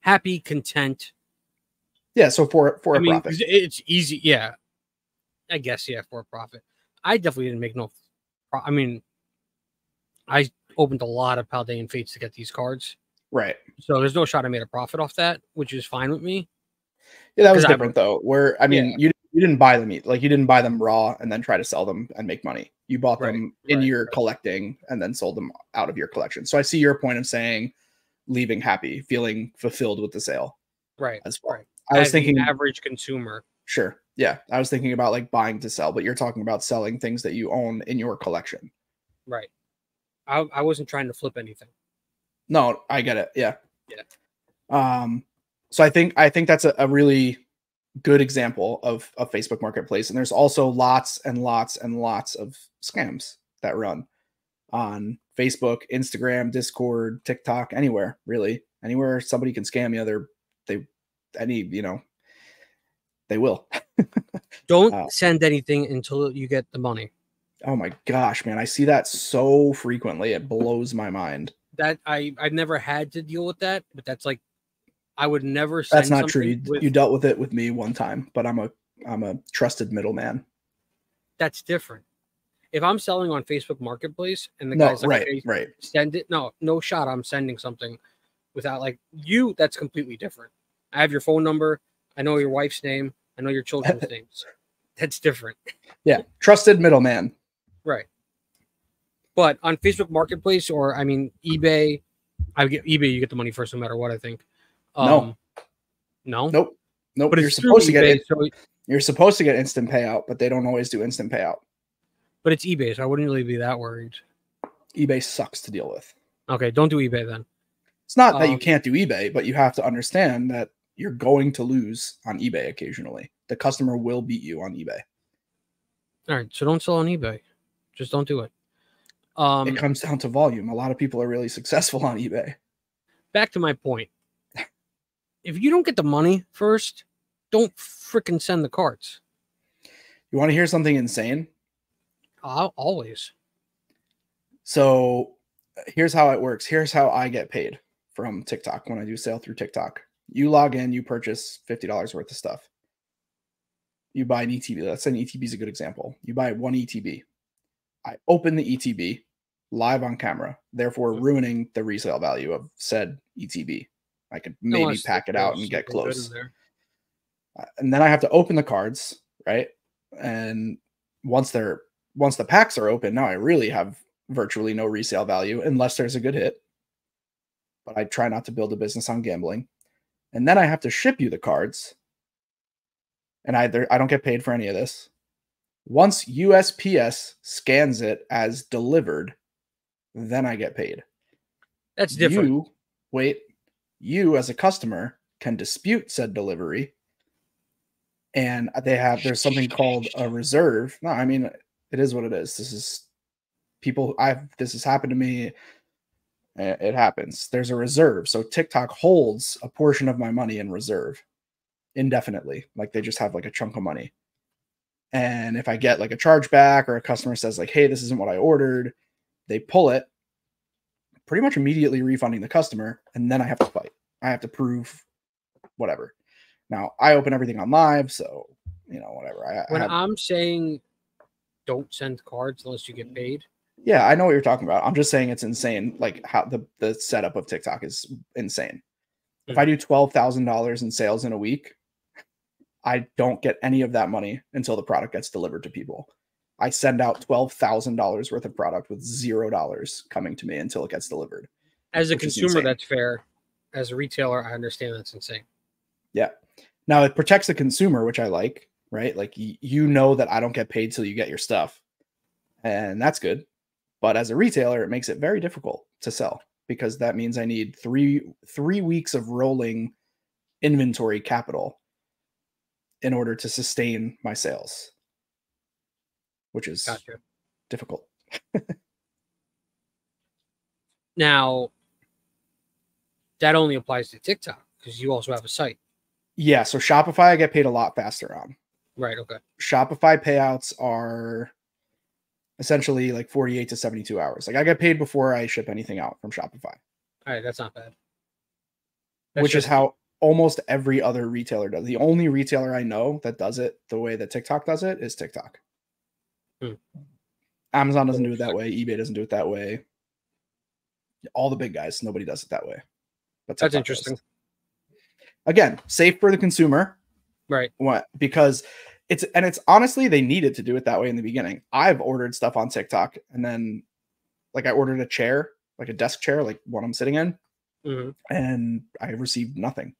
Happy, content. Yeah, so for for I a mean, profit. it's easy. Yeah, I guess yeah, for a profit. I definitely didn't make no. Pro- I mean, I opened a lot of Paldean Fates to get these cards, Right. so there's no shot I made a profit off that, which is fine with me. Yeah, that was 'Cause I different though. Where I mean, Yeah. you you didn't buy them like you didn't buy them raw and then try to sell them and make money. You bought Right, them in right, your right. collecting and then sold them out of your collection. So I see your point of saying leaving happy, feeling fulfilled with the sale Right. as well. Right. I was As thinking average consumer. Sure. Yeah. I was thinking about like buying to sell, but you're talking about selling things that you own in your collection. Right. I, I wasn't trying to flip anything. No, I get it. Yeah. Yeah. Um, so I think I think that's a, a really good example of a Facebook marketplace. And there's also lots and lots and lots of scams that run on Facebook, Instagram, Discord, TikTok, anywhere, really. Anywhere somebody can scam you, they're they any, you know, they will. Don't Uh, send anything until you get the money. Oh my gosh, man. I see that so frequently. It blows my mind. That I I've never had to deal with that, but that's like I would never. Send That's not true. You, with- you dealt with it with me one time, but I'm a I'm a trusted middleman. that's different. If I'm selling on Facebook Marketplace and the No, guy's like, right, "Okay, right. send it. No, no shot. I'm sending something without like you. That's completely different. I have your phone number. I know your wife's name. I know your children's names. That's different, Yeah, trusted middleman. right? But on Facebook Marketplace or I mean eBay, I get eBay. You get the money first, no matter what. I think. No. Um, no. Nope. Nope. But you're supposed to get eBay, it. so, You're supposed to get instant payout, but they don't always do instant payout. but it's eBay, so I wouldn't really be that worried. eBay sucks to deal with. Okay, don't do eBay then. It's not that you Um, can't do eBay, but you have to understand that you're going to lose on eBay occasionally. The customer will beat you on eBay. All right, so don't sell on eBay. Just don't do it. Um, it comes down to volume. A lot of people are really successful on eBay. back to my point. If you don't get the money first, don't freaking send the cards. You want to hear something insane? I'll always. So here's how it works. Here's how I get paid from TikTok when I do sale through TikTok. You log in, you purchase $50 worth of stuff. You buy an ETB. Let's say an ETB is a good example. You buy one ETB. I open the ETB live on camera, therefore Mhm. ruining the resale value of said ETB. I could maybe pack it out and get super good in close. Uh, and then I have to open the cards, right? And once they're once the packs are open, now I really have virtually no resale value unless there's a good hit. But I try not to build a business on gambling. And then I have to ship you the cards. And either I don't get paid for any of this. Once USPS scans it as delivered, then I get paid. That's different. You wait, you as a customer can dispute said delivery. And they have there's something called a reserve. No, I mean it is what it is. This is people I've this has happened to me. It happens. There's a reserve. So TikTok holds a portion of my money in reserve indefinitely. Like they just have like a chunk of money. And if I get like a chargeback or a customer says like, "Hey, this isn't what I ordered," they pull it pretty much immediately refunding the customer, and then I have to fight. I have to prove whatever. Now I open everything on live, so you know whatever. I, I When have- I'm saying don't send cards unless you get paid, yeah, I know what you're talking about. I'm just saying it's insane. Like how the the setup of TikTok is insane. If I hmm. do twelve thousand dollars in sales in a week, I don't get any of that money until the product gets delivered to people. I send out twelve thousand dollars worth of product with zero dollars coming to me until it gets delivered. as a consumer, that's fair. As a retailer, I understand that's insane. Yeah. Now it protects the consumer, which I like, right? Like y- you know that I don't get paid till you get your stuff. And that's good. But as a retailer, it makes it very difficult to sell because that means I need 3 3 weeks of rolling inventory capital in order to sustain my sales. Which is Gotcha. difficult. Now, that only applies to TikTok because you also have a site, Yeah, so Shopify I get paid a lot faster on. right? Okay. Shopify payouts are essentially like 48 to 72 hours. Like I get paid before I ship anything out from Shopify, All right, that's not bad. That's which is how almost every other retailer does. The only retailer I know that does it the way that TikTok does it is TikTok. Hmm. Amazon doesn't do it that way. eBay doesn't do it that way. All the big guys, nobody does it that way. That's does. interesting. Again, safe for the consumer. Right. What? Because it's and it's honestly they needed to do it that way in the beginning. I've ordered stuff on TikTok and then like I ordered a chair, like a desk chair, like what I'm sitting in, Mhm. and I received nothing.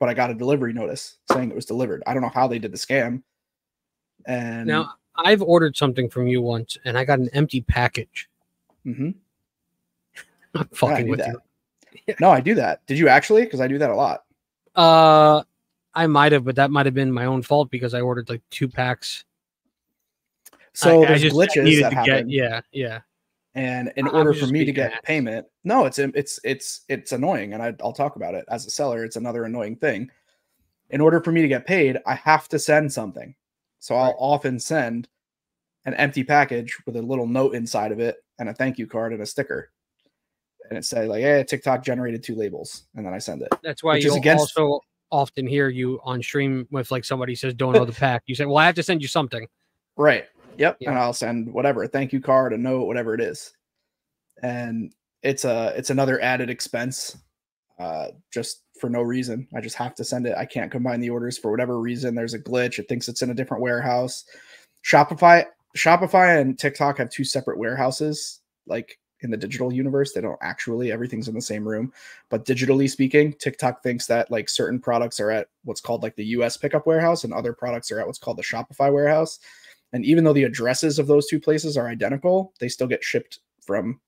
But I got a delivery notice saying it was delivered. I don't know how they did the scam. And Now, I've ordered something from you once, and I got an empty package. Mhm. I'm fucking knew with that. you. no, I do that. Did you actually? Because I do that a lot. Uh, I might have, but that might have been my own fault because I ordered like two packs. So I, I there's just glitches needed that to happen. get, yeah, yeah. and in I- I order for me to get payment no it's it's it's it's annoying and I, i'll talk about it as a seller it's another annoying thing in order for me to get paid, I have to send something. So I'll Right. often send an empty package with a little note inside of it and a thank you card and a sticker. And it say like, "Hey, TikTok generated two labels," and then I send it. That's why you against- also often hear you on stream with like somebody says don't know the pack. You say, "Well, I have to send you something." Right. Yep. Yeah. And I'll send whatever a thank you card, a note, whatever it is. And it's a it's another added expense, uh, just for no reason. I just have to send it. I can't combine the orders for whatever reason. There's a glitch. It thinks it's in a different warehouse. Shopify, Shopify, and TikTok have two separate warehouses. Like in the digital universe, they don't actually. Everything's in the same room, but digitally speaking, TikTok thinks that like certain products are at what's called like the US pickup warehouse, and other products are at what's called the Shopify warehouse. And even though the addresses of those two places are identical, they still get shipped from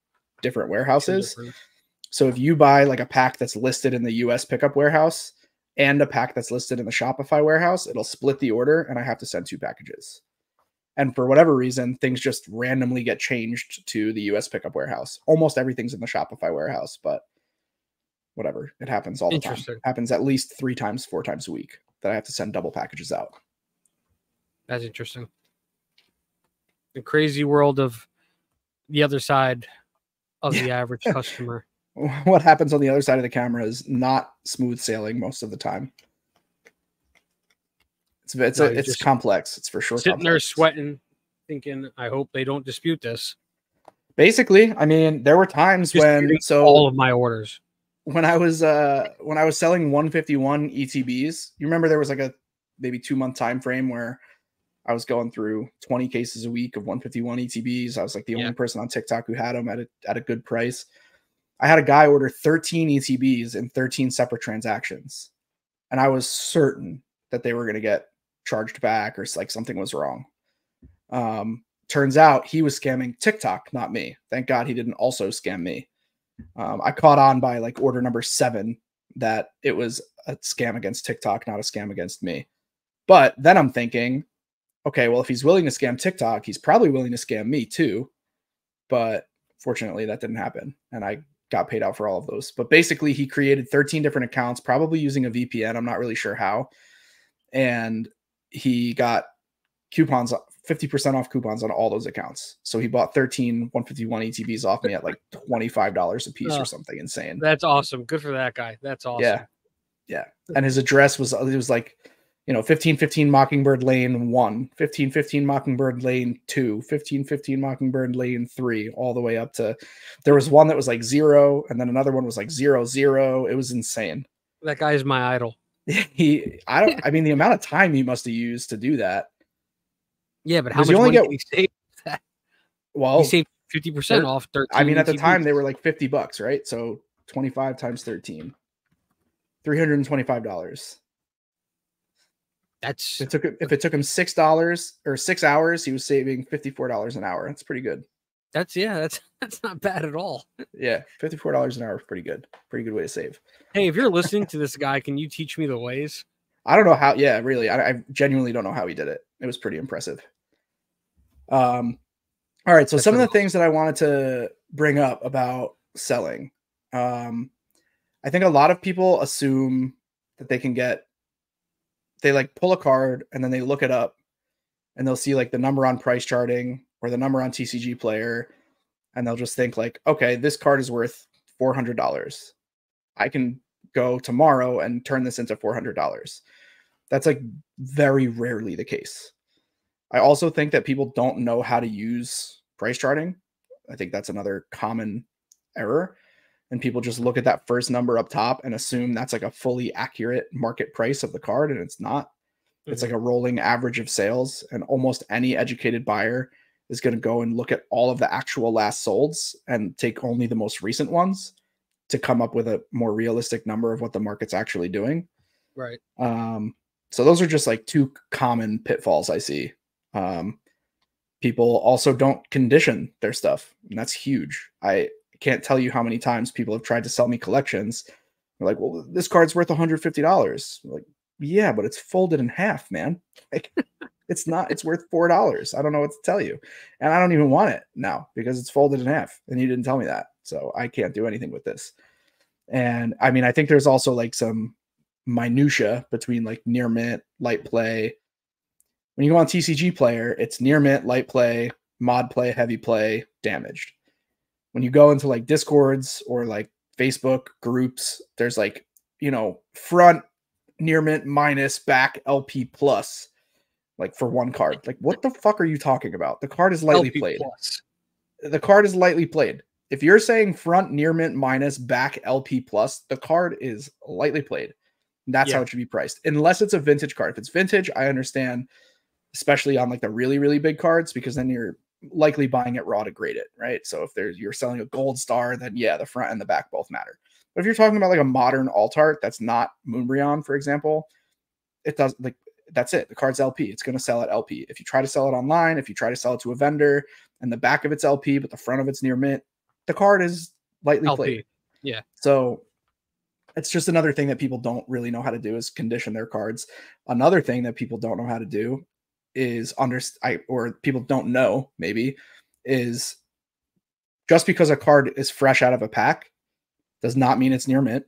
different warehouses. different- So if you buy like a pack that's listed in the US pickup warehouse and a pack that's listed in the Shopify warehouse, it'll split the order and I have to send two packages. And for whatever reason, things just randomly get changed to the US pickup warehouse. Almost everything's in the Shopify warehouse, but whatever. It happens all the time. Interesting. Happens at least three times, four times a week that I have to send double packages out. That's interesting. The crazy world of the other side of the average customer. what happens on the other side of the camera is not smooth sailing most of the time. It's it's No, a, it's complex. It's for sure. Sitting there sweating, thinking, "I hope they don't dispute this." Basically, I mean, there were times when so all of my orders. when I was uh when I was selling 151 ETBs, you remember there was like a maybe two month time frame where I was going through 20 cases a week of 151 ETBs. I was like the Yeah. only person on TikTok who had them at a at a good price. I had a guy order 13 ETBs in 13 separate transactions, and I was certain that they were going to get charged back or like something was wrong. Um, turns out he was scamming TikTok, not me. Thank God he didn't also scam me. Um, I caught on by like order number seven that it was a scam against TikTok, not a scam against me. But then I'm thinking, okay, well, if he's willing to scam TikTok, he's probably willing to scam me too. But fortunately, that didn't happen. And I got paid out for all of those. But basically, he created 13 different accounts, probably using a VPN. I'm not really sure how. And he got coupons 50% off coupons on all those accounts. So he bought 13 151 ETBs off me at like $25 a piece Oh. or something insane. That's awesome. Good for that guy. That's awesome. Yeah. Yeah. And his address was it was like, you know, 1515 Mockingbird Lane 1, 1515 Mockingbird Lane 2, 1515 Mockingbird Lane 3, all the way up to there was one that was like 0 and then another one was like zero zero. It was insane. That guy is my idol. He I don't I mean the amount of time he must have used to do that. Yeah, but how much you only money get- he save? Well, he saved fifty percent off. 13 I mean, at the time they were like 50 bucks, right? So 25 times 13, $325. that's If it took him- if it took him six dollars or six hours, he was saving fifty-four dollars an hour. That's pretty good. That's yeah, that's that's not bad at all. Yeah, fifty-four dollars an hour is pretty good. Pretty good way to save. Hey, if you're listening to this guy, can you teach me the ways? I don't know how. Yeah, really, I, I genuinely don't know how he did it. It was pretty impressive. Um, all right. So That's some of the things that I wanted to bring up about selling, um, I think a lot of people assume that they can get. They like pull a card and then they look it up, and they'll see like the number on price charting or the number on TCG player, and they'll just think like, okay, this card is worth four hundred dollars. I can go tomorrow and turn this into $400. That's like very rarely the case. I also think that people don't know how to use price charting. I think that's another common error. And people just look at that first number up top and assume that's like a fully accurate market price of the card, and it's not. It's mm-hmm. like a rolling average of sales, and almost any educated buyer is going to go and look at all of the actual last solds and take only the most recent ones to come up with a more realistic number of what the market's actually doing. right. Um, so those are just like two common pitfalls I see. Um, people also don't condition their stuff, and that's huge. I can't tell you how many times people have tried to sell me collections. They're like, "Well, this card's worth $150." Like, yeah, but it's folded in half, man. Like, it's not. It's worth four dollars. I don't know what to tell you, and I don't even want it now because it's folded in half, and you didn't tell me that, so I can't do anything with this. And I mean, I think there's also like some minutia between like near mint, light play. When you go on TCG player, it's near mint, light play, mod play, heavy play, damaged. When you go into like discords or like Facebook groups, there's like, you know, front near mint minus back LP plus like for one card. Like what the fuck are you talking about? The card is lightly LP played. Plus. The card is lightly played. If you're saying front near mint minus back LP plus, the card is lightly played. That's yeah. how it should be priced. Unless it's a vintage card. If it's vintage, I understand, especially on like the really, really big cards, because then you're likely buying it raw to grade it, right? So if there's you're selling a gold star, then yeah, the front and the back both matter. But if you're talking about like a modern alt art that's not Moonbreon, for example, it does like that's it. The card's LP. It's going to sell at LP. If you try to sell it online, if you try to sell it to a vendor and the back of it's LP, but the front of it's near mint, the card is lightly LP. played. Yeah. So it's just another thing that people don't really know how to do is condition their cards. Another thing that people don't know how to do is under I or people don't know maybe is just because a card is fresh out of a pack does not mean it's near mint.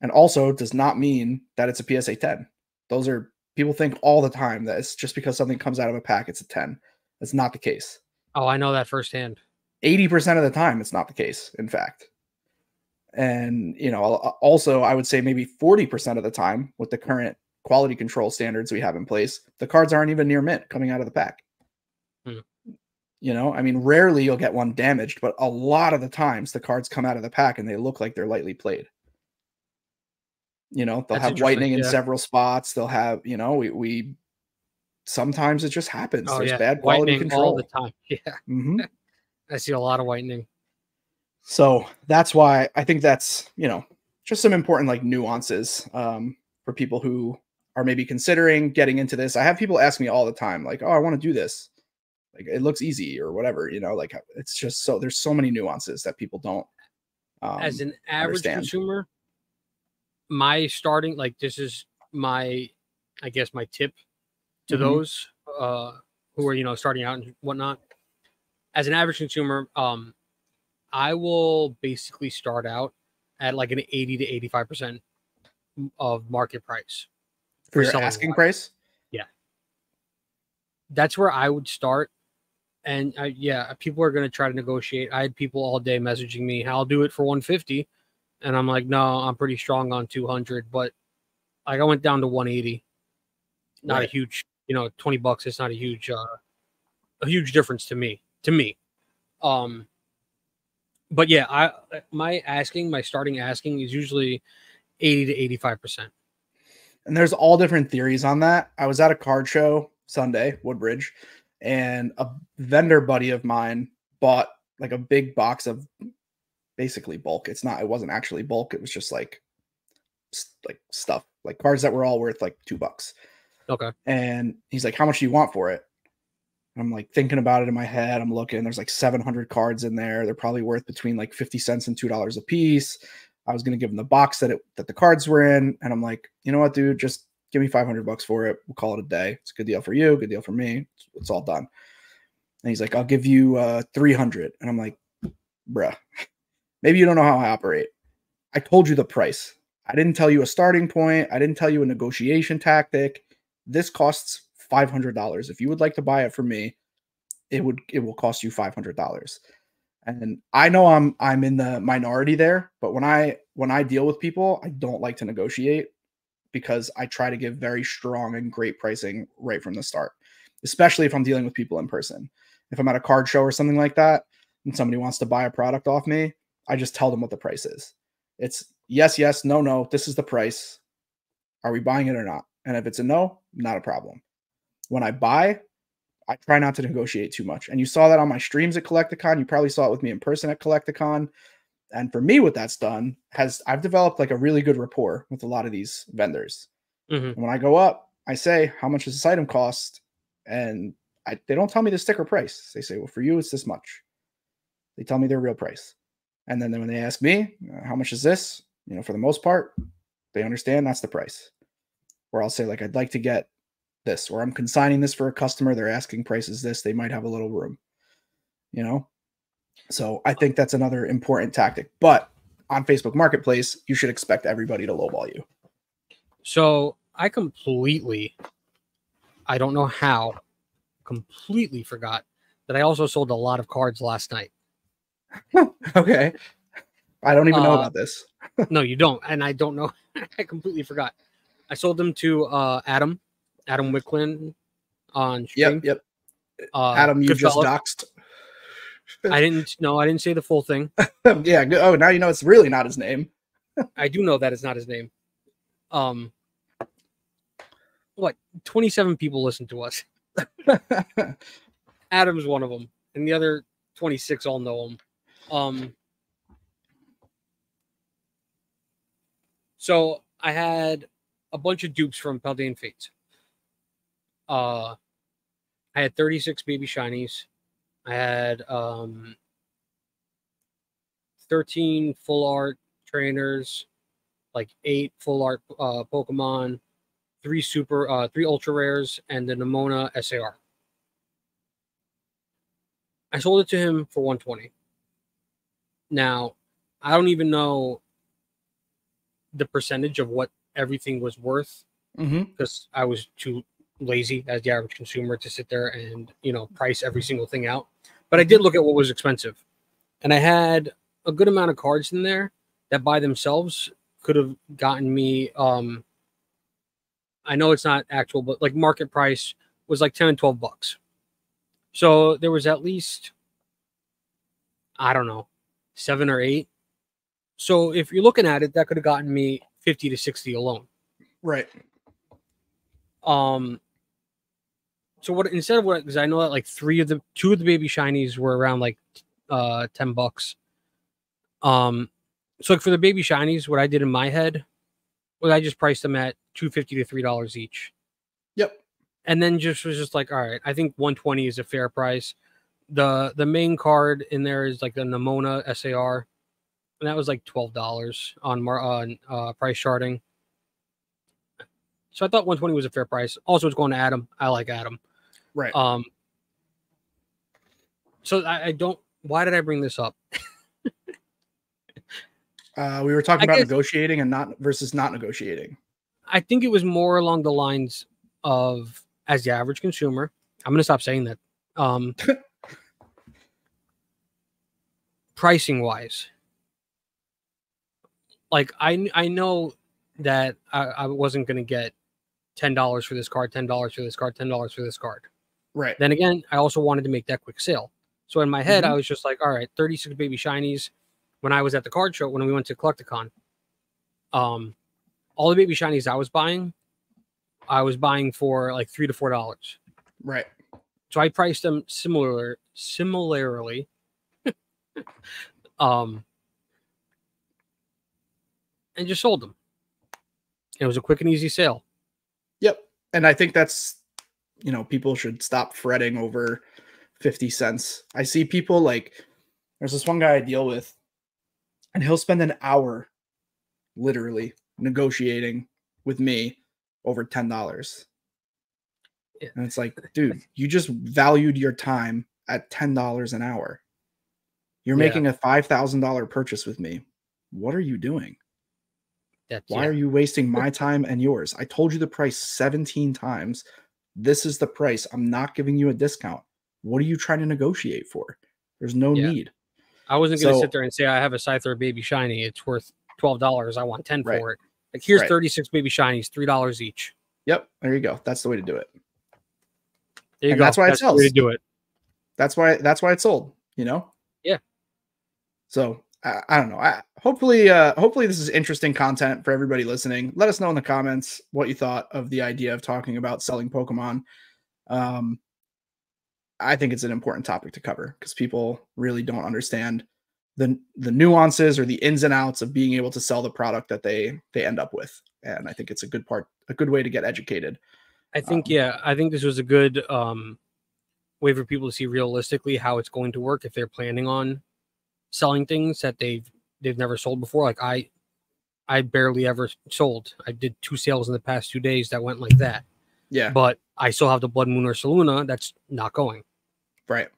And also does not mean that it's a PSA 10. Those are people think all the time that it's just because something comes out of a pack, it's a 10. That's not the case. Oh, I know that firsthand. 80% of the time, it's not the case, in fact. And, you know, also, I would say maybe 40% of the time with the current quality control standards we have in place, the cards aren't even near mint coming out of the pack. Hmm. You know, I mean, rarely you'll get one damaged, but a lot of the times the cards come out of the pack and they look like they're lightly played. You know, they'll That's have whitening in several spots. They'll have, you know, we, we sometimes it just happens. Oh, There's yeah. bad quality whitening control all the time. Yeah. Mm-hmm. I see a lot of whitening. So that's why I think that's, you know, just some important like nuances um, for people who are maybe considering getting into this. I have people ask me all the time, like, oh, I want to do this. Like it looks easy or whatever, you know, like it's just so there's so many nuances that people don't. Um, As an average understand. consumer, my starting like this is my, I guess my tip to mm-hmm. those uh, who are you know starting out and whatnot. As an average consumer, um, I will basically start out at like an 80 to 85 percent of market price for, your asking price. Yeah, that's where I would start. And uh, yeah, people are going to try to negotiate. I had people all day messaging me, "I'll do it for 150," and I'm like, "No, I'm pretty strong on 200." But like, I went down to 180. Not right. a huge, you know, 20 bucks. It's not a huge, uh, a huge difference to me. To me, um, but yeah, I my asking, my starting asking is usually 80 to 85 percent. And there's all different theories on that. I was at a card show Sunday, Woodbridge, and a vendor buddy of mine bought like a big box of basically bulk. It's not, it wasn't actually bulk. It was just like, like stuff, like cards that were all worth like two bucks. Okay. And he's like, How much do you want for it? I'm like thinking about it in my head. I'm looking, there's like 700 cards in there. They're probably worth between like 50 cents and $2 a piece. I was going to give him the box that it that the cards were in, and I'm like, you know what, dude, just give me 500 bucks for it. We'll call it a day. It's a good deal for you, good deal for me. It's, it's all done. And he's like, I'll give you uh 300, and I'm like, bruh, maybe you don't know how I operate. I told you the price. I didn't tell you a starting point. I didn't tell you a negotiation tactic. This costs $500. If you would like to buy it from me, it would it will cost you $500 and i know i'm i'm in the minority there but when i when i deal with people i don't like to negotiate because i try to give very strong and great pricing right from the start especially if i'm dealing with people in person if i'm at a card show or something like that and somebody wants to buy a product off me i just tell them what the price is it's yes yes no no this is the price are we buying it or not and if it's a no not a problem when i buy I try not to negotiate too much. And you saw that on my streams at Collecticon. You probably saw it with me in person at Collecticon. And for me, what that's done has I've developed like a really good rapport with a lot of these vendors. Mm-hmm. when I go up, I say, How much does this item cost? And I, they don't tell me the sticker price. They say, Well, for you, it's this much. They tell me their real price. And then when they ask me, uh, How much is this? You know, for the most part, they understand that's the price. Or I'll say, like, I'd like to get this, or I'm consigning this for a customer. They're asking prices this. They might have a little room, you know? So I think that's another important tactic. But on Facebook Marketplace, you should expect everybody to lowball you. So I completely, I don't know how, completely forgot that I also sold a lot of cards last night. okay. I don't even know Uh, about this. no, you don't, and I don't know. I completely forgot. I sold them to uh, Adam, Adam Wicklin on stream. Yep, yep. Uh, Adam, you just doxed. I didn't. No, I didn't say the full thing. yeah. Oh, now you know it's really not his name. I do know that it's not his name. Um, what? Twenty-seven people listen to us. Adam's one of them, and the other twenty-six all know him. Um, so I had a bunch of dupes from Paldean Fates. Uh, I had thirty-six baby shinies. I had um, thirteen full art trainers, like eight full art uh, Pokemon, three super, uh, three ultra rares, and the Nemona SAR. I sold it to him for 120. Now, I don't even know the percentage of what everything was worth hmm because I was too lazy as the average consumer to sit there and you know price every single thing out. But I did look at what was expensive, and I had a good amount of cards in there that by themselves could have gotten me. Um, I know it's not actual, but like market price was like ten and twelve bucks. So there was at least, I don't know, seven or eight. So if you're looking at it, that could have gotten me fifty to sixty alone. Right. Um. So what instead of what? Because I know that like three of the two of the baby shinies were around like uh ten bucks. Um. So like for the baby shinies, what I did in my head was I just priced them at two fifty to three dollars each, Yep. and then just was just like, all right, I think one twenty is a fair price. The The main card in there is like the Nemona SAR, and that was like twelve dollars on mar- on uh, price charting. So I thought 120 was a fair price. Also, it's going to Adam. I like Adam. Right. Um. So I, I don't. Why did I bring this up? Uh, we were talking I about guess- negotiating and not versus not negotiating. I think it was more along the lines of as the average consumer. I'm going to stop saying that. Um, pricing wise, like I I know that I, I wasn't going to get ten dollars for this card, ten dollars for this card, ten dollars for this card. Right. Then again, I also wanted to make that quick sale. So in my head, I Mhm. was just like, all right, 36 baby shinies. When I was at the card show, when we went to Collecticon, um, all the baby shinies I was buying, I was buying for like three to four dollars. Right. So I priced them similar, similarly. um, and just sold them. It was a quick and easy sale. Yep. And I think that's, you know, people should stop fretting over 50 cents. I see people like, there's this one guy I deal with, and he'll spend an hour literally negotiating with me over $10. Yeah. And it's like, dude, you just valued your time at $10 an hour. You're Yeah. making a $5,000 purchase with me. What are you doing? That's Why yeah. are you wasting my time and yours? I told you the price 17 times. This is the price. I'm not giving you a discount. What are you trying to negotiate for? There's no Yeah. need. I wasn't going to So- sit there and say I have a Scyther baby shiny. It's worth twelve dollars. I want ten Right. for it. Like here's Right. thirty six baby shinies, three dollars each. Yep, there you go. That's the way to do it. There you And go. that's why it the way to sells. do it. That's why that's why it's sold, you know? Yeah. So I, I don't know. I, hopefully, uh, hopefully this is interesting content for everybody listening. Let us know in the comments what you thought of the idea of talking about selling Pokemon. Um, I think it's an important topic to cover because people really don't understand the the nuances or the ins and outs of being able to sell the product that they they end up with. And I think it's a good part, a good way to get educated. I think Um, yeah, I think this was a good um way for people to see realistically how it's going to work if they're planning on selling things that they've they've never sold before. Like I I barely ever sold. I did two sales in the past two days that went like that. Yeah. But I still have the Blood Moon Ursaluna that's not going. Right.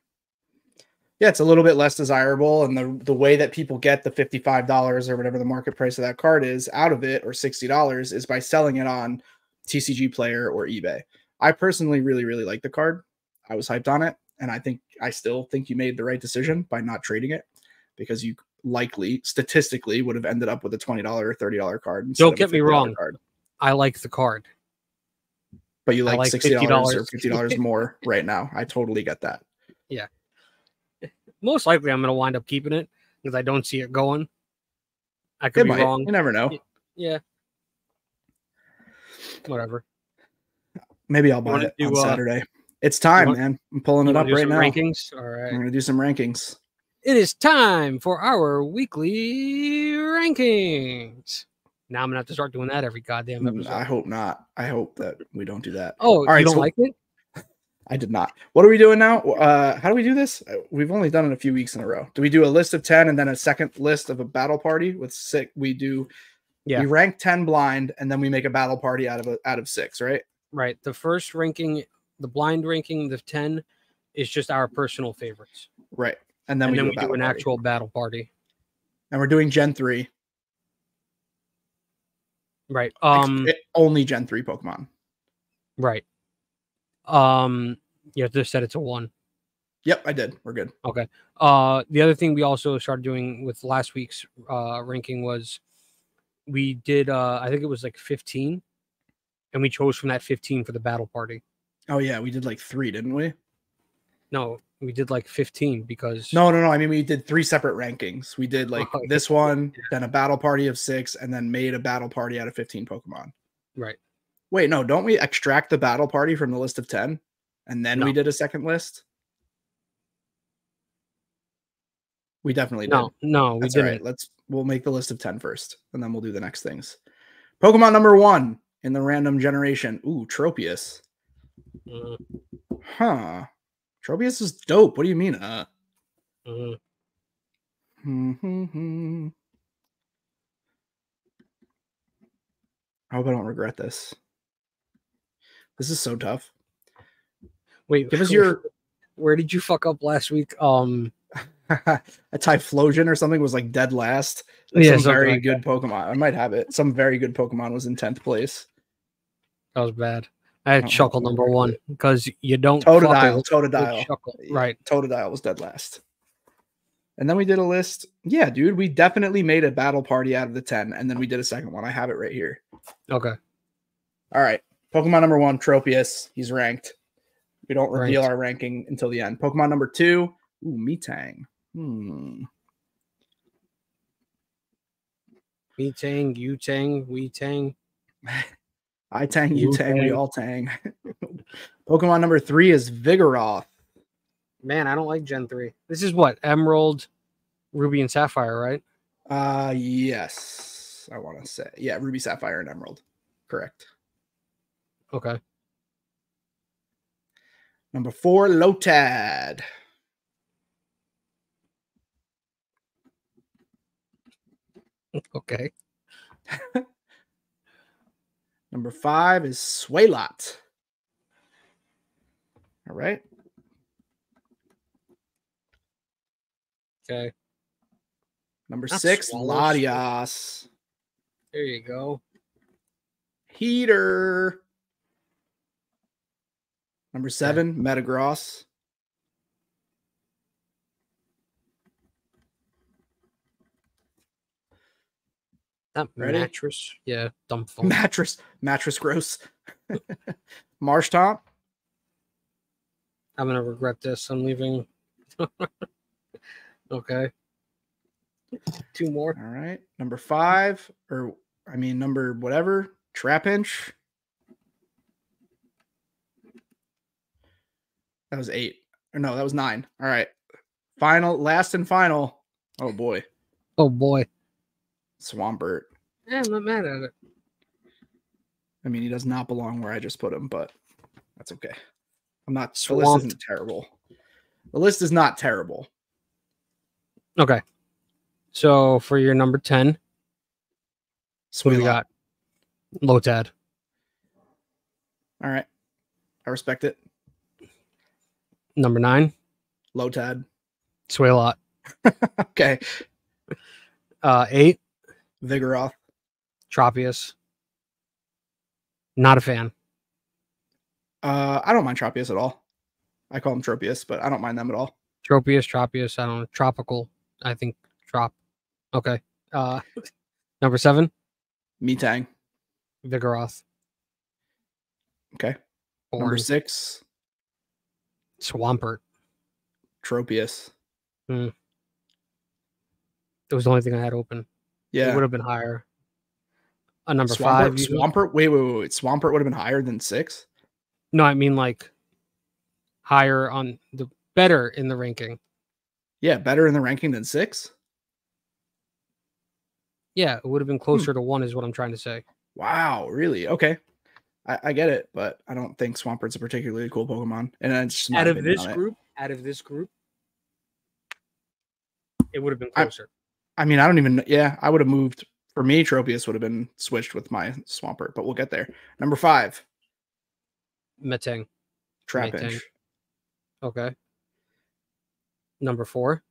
Yeah, it's a little bit less desirable, and the the way that people get the fifty five dollars or whatever the market price of that card is out of it, or sixty dollars, is by selling it on TCG Player or eBay. I personally really really like the card. I was hyped on it, and I think I still think you made the right decision by not trading it because you likely statistically would have ended up with a twenty dollar or thirty dollar card. Don't get me wrong. card. I like the card. but you like like sixty dollars or $50. fifty dollars more right now. I totally get that. Yeah. Most likely, I'm going to wind up keeping it because I don't see it going. I could It be might. wrong. You never know. Yeah. Whatever. Maybe I'll buy it do, on uh, Saturday. It's time, want- man. I'm pulling it up right now. Rankings. All right. I'm gonna do some rankings. It is time for our weekly rankings. Now I'm gonna have to start doing that every goddamn Mm, episode. I hope not. I hope that we don't do that. oh, right, you don't so- like it? I did not. What are we doing now? Uh, how do we do this? Uh, We've only done it a few weeks in a row. Do we do a list of 10 and then a second list of a battle party with six? We do, Yeah. we rank 10 blind and then we make a battle party out of a, out of six, right? Right. The first ranking, the blind ranking, the ten, is just our personal favorites, Right. And then and we then do, we do an party. actual battle party. and we're doing Gen 3. Right. Um. it- only Gen 3 Pokemon. Right. Um. You just said it's a one. Yep, I did. We're good. Okay. Uh, the other thing we also started doing with last week's uh, ranking was we did, uh, I think it was like 15, and we chose from that 15 for the battle party. Oh, yeah. We did like three, didn't we? No, we did like 15 because No, no, no. I mean, we did three separate rankings. We did like Oh, this one, Yeah. then a battle party of six, and then made a battle party out of 15 Pokemon. right. Wait, no, don't we extract the battle party from the list of 10? And then we did a second list? We definitely did. No, no, we That's didn't. right. Let's we'll make the list of 10 first, and then we'll do the next things. Pokemon number one in the random generation. Ooh, Tropius. Mhm, Huh. Tropius is dope. What do you mean? Uh mhm. Hmm. I hope I don't regret this. This is so tough. Wait, Give us your Where did you fuck up last week? Um, a Typhlosion or something was like dead last. Like Yeah, some very like good Pokemon. I might have it. Some very good Pokemon was in 10th place. that was bad. I had Oh, Chuckle number one because you don't Totodile, fuck with- with Totodile. Chuckle. Yeah, Right. Totodile was dead last. And then we did a list. Yeah, dude, we definitely made a battle party out of the 10. And then we did a second one. I have it right here. Okay. All right. Pokemon number one, Tropius. He's ranked. We don't reveal Ranked. our ranking until the end. Pokemon number two, ooh, Metang. Hmm. Me Tang, you Tang, we Tang. I tang, you You tang, we all tang. Pokemon number three is Vigoroth. Man, I don't like Gen 3. This is what? Emerald, Ruby, and Sapphire, right? Uh yes. I want to say. Yeah, Ruby, Sapphire, and Emerald. Correct. Okay. Number four, Lotad. Okay. Number five is Swalot. All right. Okay. Number Not six, Swallow, Latias. There you go. Heater. Number seven, Metagross. That Ready? mattress. Yeah, dumb phone. Mattress. Mattress gross. Marshtomp. I'm gonna regret this. I'm leaving. okay. Two more. All right. Number five, or I mean number whatever, Trapinch. That was eight. Or no, that was nine. All right. Final, last and final. Oh boy. Oh boy. Swampert. Yeah, I'm not mad at it. I mean, he does not belong where I just put him, but that's okay. I'm not the list isn't terrible. The list is not terrible. Okay. So for your number 10, what do we Swalot. got? Lotad. All right. I respect it. Number nine, Lotad. Sway a lot. okay. Uh, eight. Vigoroth. Tropius. Not a fan. Uh, I don't mind Tropius at all. I call them Tropius, but I don't mind them at all. Tropius, Tropius. I don't know. Tropical. I think trop. Okay. Uh, number seven. Metang. Vigoroth. Okay. Born. Number six. Swampert. Tropius. It was the only thing I had open. It Yeah. would have been higher. A number Swampert, five. Swampert. Wait, wait, wait, wait. Swampert would have been higher than six. No, I mean like higher on the better in the ranking. Yeah, better in the ranking than six. Yeah, it would have been closer hmm. to one, is what I'm trying to say. Wow, really? Okay. I, I get it, but I don't think Swampert's a particularly cool Pokemon. And it's just my Out of this on it. group, out of this group, it would have been I- closer. I mean, I don't even. Yeah, I would have moved. For me, Tropius would have been switched with my Swampert, but we'll get there. Number five, Metang. Trapinch, Okay. Number four,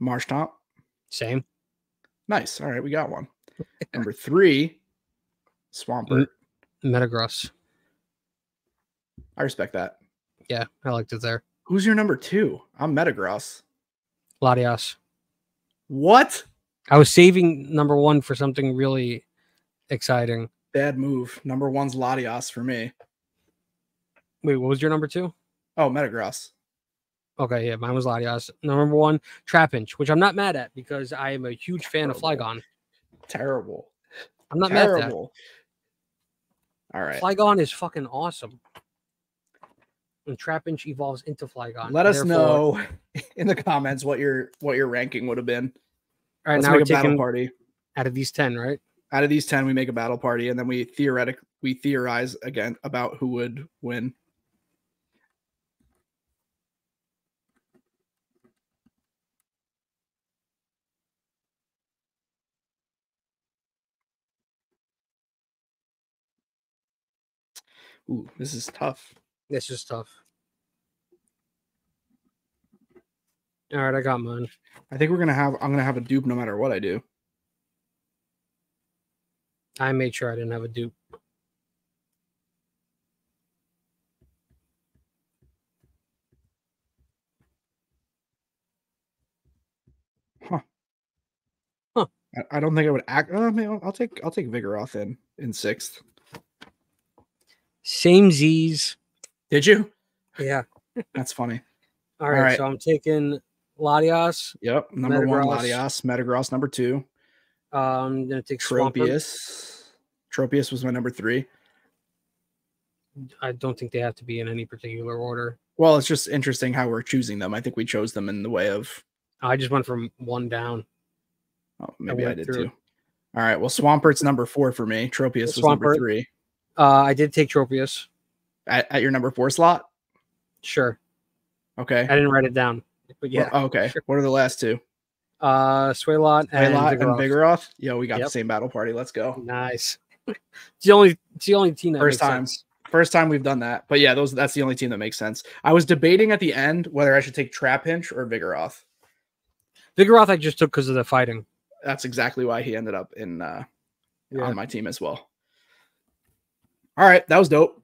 Marshtomp. same. Nice. All right, we got one. Number three, Swampert. Metagross. I respect that. Yeah, I liked it there. Who's your number two? I'm Metagross. Latias. What? I was saving number one for something really exciting. Bad move. Number one's Latias for me. Wait, what was your number two? Oh, Metagross. Okay, yeah, mine was Latias. Number one, Trapinch, which I'm not mad at because I am a huge fan of Flygon. Terrible. I'm not mad at that. Terrible. All right. Flygon is fucking awesome. And Trapinch evolves into Flygon. Let us know in the comments what your what your ranking would have been. All right, Let's now we're a battle taking party. out of these 10, right? Out of these 10, we make a battle party and then we theoretic we theorize again about who would win. Ooh, this is tough. This is tough. All right, I got mine. I think we're gonna have I'm gonna have a dupe no matter what I do. I made sure I didn't have a dupe. I, I don't think I would act. Uh, maybe I'll, I'll take I'll take Vigoroth in in sixth. Same Z's. Did you? Yeah. That's funny. All right, right. so I'm taking Latias. Yep. Number one, Metagross. Latias. Metagross, number two. Um, I'm gonna take Swampert. Tropius. Tropius was my number three. I don't think they have to be in any particular order. Well, it's just interesting how we're choosing them. I think we chose them in the way of. I just went from one down. Oh, maybe I, went did through. too. All right. Well, Swampert's number four for me. Tropius was number three. Uh, I did take Tropius. At, at your number four slot. Sure. Okay. I didn't write it down. But yeah. Well, okay. sure. What are the last two? Uh Swalot and, Waylot and Vigoroth. Vigoroth. Yo, we got the same battle party. Let's go. Nice. it's the only it's the only team that First makes time. sense. First time we've done that. But yeah, those that's the only team that makes sense. I was debating at the end whether I should take Trap Trapinch or Vigoroth. Vigoroth I just took because of the fighting. That's exactly why he ended up in uh Yeah. on my team as well. All right, that was dope.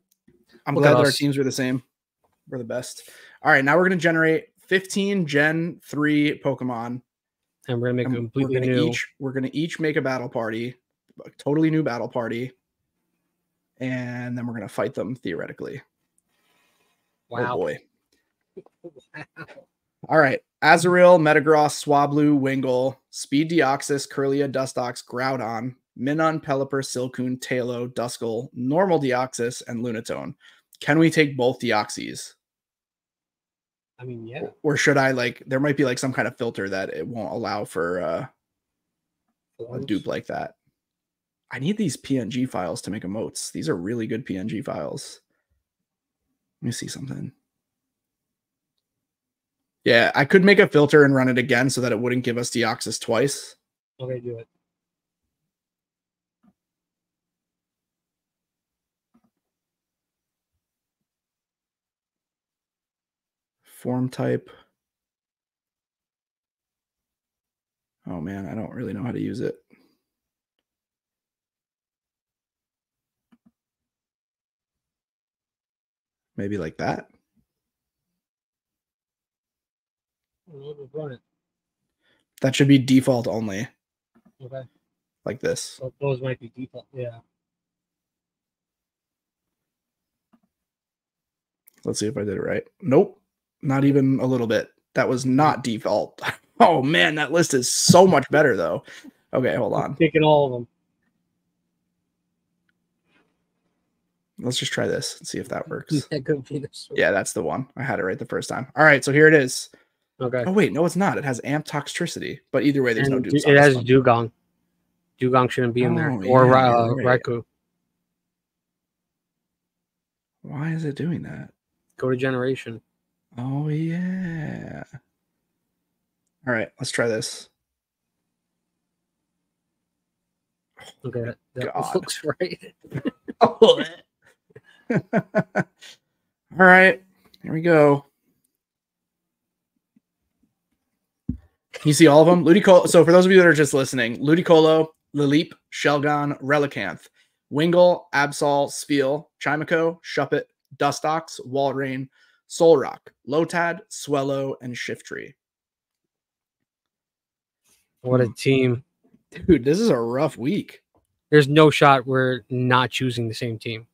I'm Look glad that our teams were the same. We're the best. All right, now we're gonna generate 15 Gen 3 Pokemon. And we're gonna make and a we're completely gonna new. each we're gonna each make a battle party, a totally new battle party, and then we're gonna fight them theoretically. Oh Wow. boy. All right. Azurill, Metagross, Swablu, Wingull, Speed Deoxys, Kirlia, Dustox, Groudon, Minun, Pelipper, Silcoon, Taillow, Duskull, Normal Deoxys, and Lunatone. Can we take both Deoxys? I mean, yeah. Or should I like there might be like some kind of filter that it won't allow for uh, a dupe like that. I need these PNG files to make emotes. These are really good PNG files. Let me see something. Yeah, I could make a filter and run it again so that it wouldn't give us Deoxys twice. Okay, do it. Form type. Oh man, I don't really know how to use it. Maybe like that. We'll just run it. That should be default only, Okay. like this. So those might be default. Yeah. Let's see if I did it right. Nope, not even a little bit. That was not default. Oh man, that list is so much better though. Okay, hold on. Taking all of them. Let's just try this and see if that works. That could be this. Yeah, that's the one. I had it right the first time. All right, so here it is. Okay. Oh wait, no, it's not. It has amp toxicity, but either way, there's no And dupes. it has Dewgong. Dewgong shouldn't be in there. Oh, or yeah, Ra- uh, right. Raikou. Why is it doing that? Go to generation. Oh yeah. All right, let's try this. Okay. That, that God. looks right. Oh, all right, here we go. You see all of them? Ludicolo. So for those of you that are just listening, Ludicolo, Lileep, Shelgon, Relicanth, Wingull, Absol, Spheal, Chimecho, Shuppet, Dustox, Walrein, Solrock, Lotad, Swellow, and Shiftry. What a Hmm. team. Dude, this is a rough week. There's no shot we're not choosing the same team.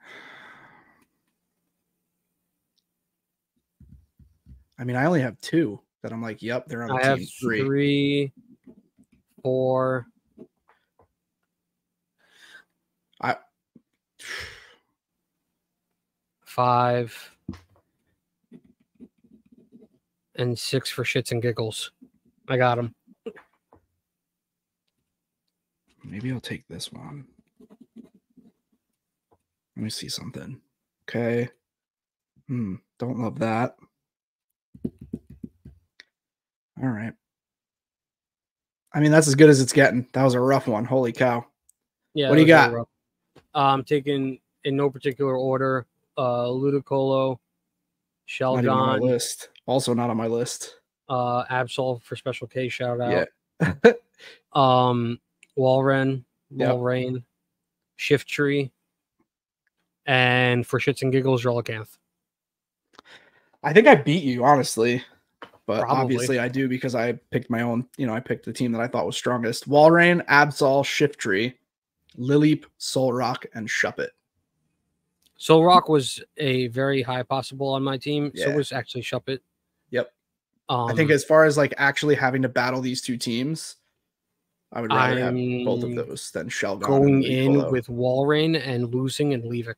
I mean, I only have two that I'm like, yep, they're on the I team. have three. three, four. I- five, and six for shits and giggles. I got them. Maybe I'll take this one. Let me see something. Okay. Hmm. Don't love that. All right. I mean, that's as good as it's getting. That was a rough one. Holy cow. Yeah. What do you got? I'm taking in no particular order. Uh, Ludicolo, Not even on my list. Also not on my list. uh, Absol for Special K shout out. Yeah. Um, Walrein, Yep. Shiftry, and for shits and giggles, Relicanth. I think I beat you, honestly. But Probably. obviously I do because I picked my own, you know, I picked the team that I thought was strongest. Walrein, Absol, Shiftry, Lileep, Solrock, and Shuppet. Solrock was a very high possible on my team. So Yeah. was actually Shuppet. Yep. Um, I think as far as like actually having to battle these two teams, I would rather have both of those than Shelgon. going in with Walrein and losing and leaving.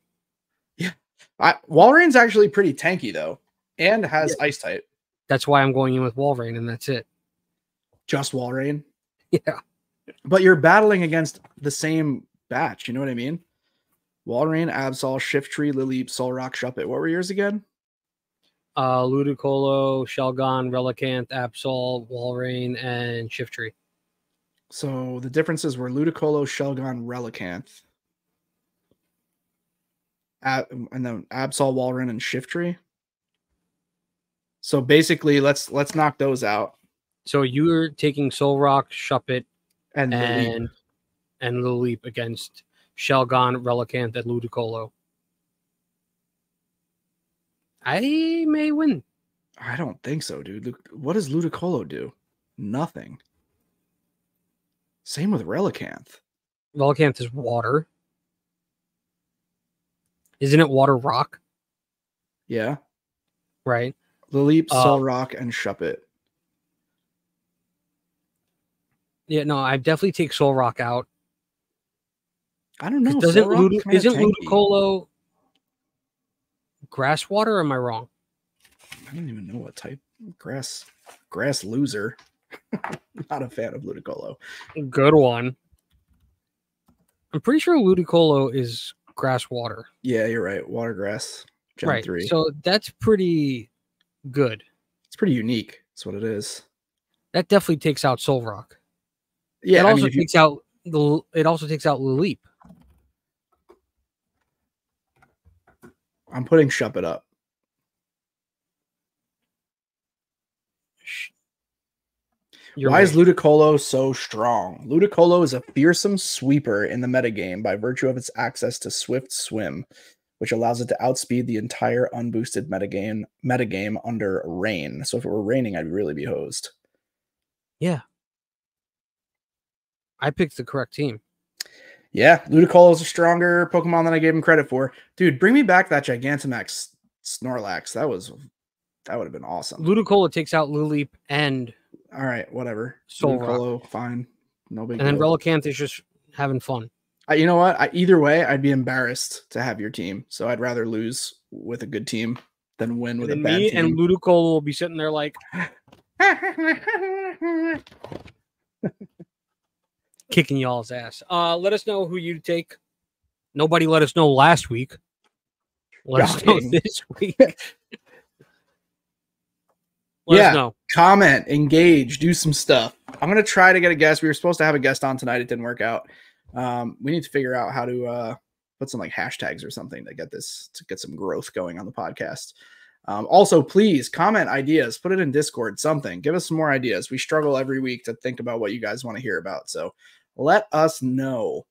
I, Walrein's actually pretty tanky though, and has ice type. That's why I'm going in with Walrein, and that's it. Just Walrein, Yeah. but you're battling against the same batch. You know what I mean? Walrein, Absol, Shiftry, Lileep, Solrock, Shuppet. What were yours again? Uh, Ludicolo, Shelgon, Relicanth, Absol, Walrein, and Shiftry. So the differences were Ludicolo, Shelgon, Relicanth. Ab- and then Absol, Walrein, and Shiftry. So basically, let's let's knock those out. So you're taking Solrock, Shuppet, And, Lilip. and and Little Leap against Shelgon, Relicanth, and Ludicolo. I may win. I don't think so, dude. What does Ludicolo do? Nothing. Same with Relicanth. Relicanth is water. Isn't it water rock? Yeah. Right. Lileep, Uh, Solrock, and Shuppet. Yeah, no, I definitely take Solrock out. I don't know. Doesn't Ludo, isn't. Ludicolo grass water? Or am I wrong? I don't even know what type. Grass. Grass loser. Not a fan of Ludicolo. Good one. I'm pretty sure Ludicolo is grass water. Yeah, you're right. Watergrass. Gen right. 3. So that's pretty good. it's pretty unique. That's what it is. That definitely takes out Solrock. Yeah, it I also mean, if you- takes out the it also takes out Leap. I'm putting Shuppet up. You're Why right. is Ludicolo so strong? Ludicolo is a fearsome sweeper in the metagame by virtue of its access to Swift Swim, which allows it to outspeed the entire unboosted metagame metagame under rain. So if it were raining, I'd really be hosed. Yeah. I picked the correct team. Yeah, Ludicolo is a stronger Pokemon than I gave him credit for. Dude, bring me back that Gigantamax Snorlax. That was that would have been awesome. Ludicolo takes out Lileep and All right, whatever. Solrock. Ludicolo, fine. No big and then. Relicanth is just having fun. I, you know what? I, either way, I'd be embarrassed to have your team. So I'd rather lose with a good team than win And with a bad me team. and Ludicolo will be sitting there like kicking y'all's ass. Uh let us know who you take. Nobody let us know last week. Let us know this week. let Yeah. us know. Comment, engage, do some stuff. I'm gonna try to get a guest. We were supposed to have a guest on tonight. It didn't work out. Um, we need to figure out how to uh, put some like hashtags or something to get this to get some growth going on the podcast. Um, also, please comment ideas, put it in Discord, something. Give us some more ideas. We struggle every week to think about what you guys want to hear about. So let us know.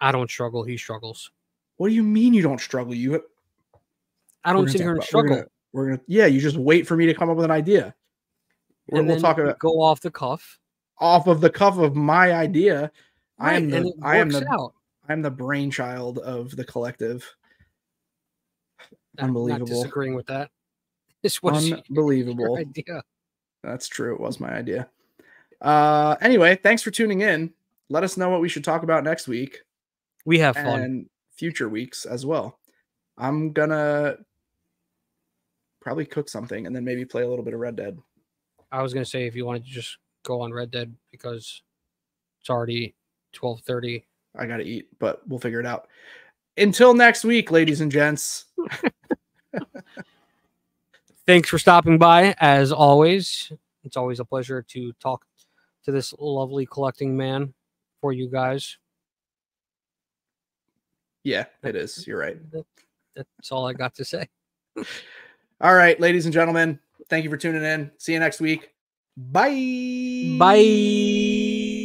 I don't struggle, he struggles. What do you mean you don't struggle? You I don't sit here and about- we're struggle. gonna- We're gonna, yeah. You just wait for me to come up with an idea. We'll then talk about go off the cuff. off of the cuff of my idea. I am the I am the out. I'm the brainchild of the collective. I'm Not Unbelievable. disagreeing with that. This was Unbelievable. idea. That's true. It was my idea. Uh anyway, thanks for tuning in. Let us know what we should talk about next week We have fun. and future weeks as well. I'm gonna probably cook something and then maybe play a little bit of Red Dead. I was gonna say if you wanted to just go on Red Dead because it's already twelve thirty. I gotta eat, but we'll figure it out. Until next week, ladies and gents. Thanks for stopping by. As always, it's always a pleasure to talk to this lovely collecting man for you guys. Yeah, it is. You're right. That's all I got to say. All right, ladies and gentlemen, thank you for tuning in. See you next week. Bye. Bye.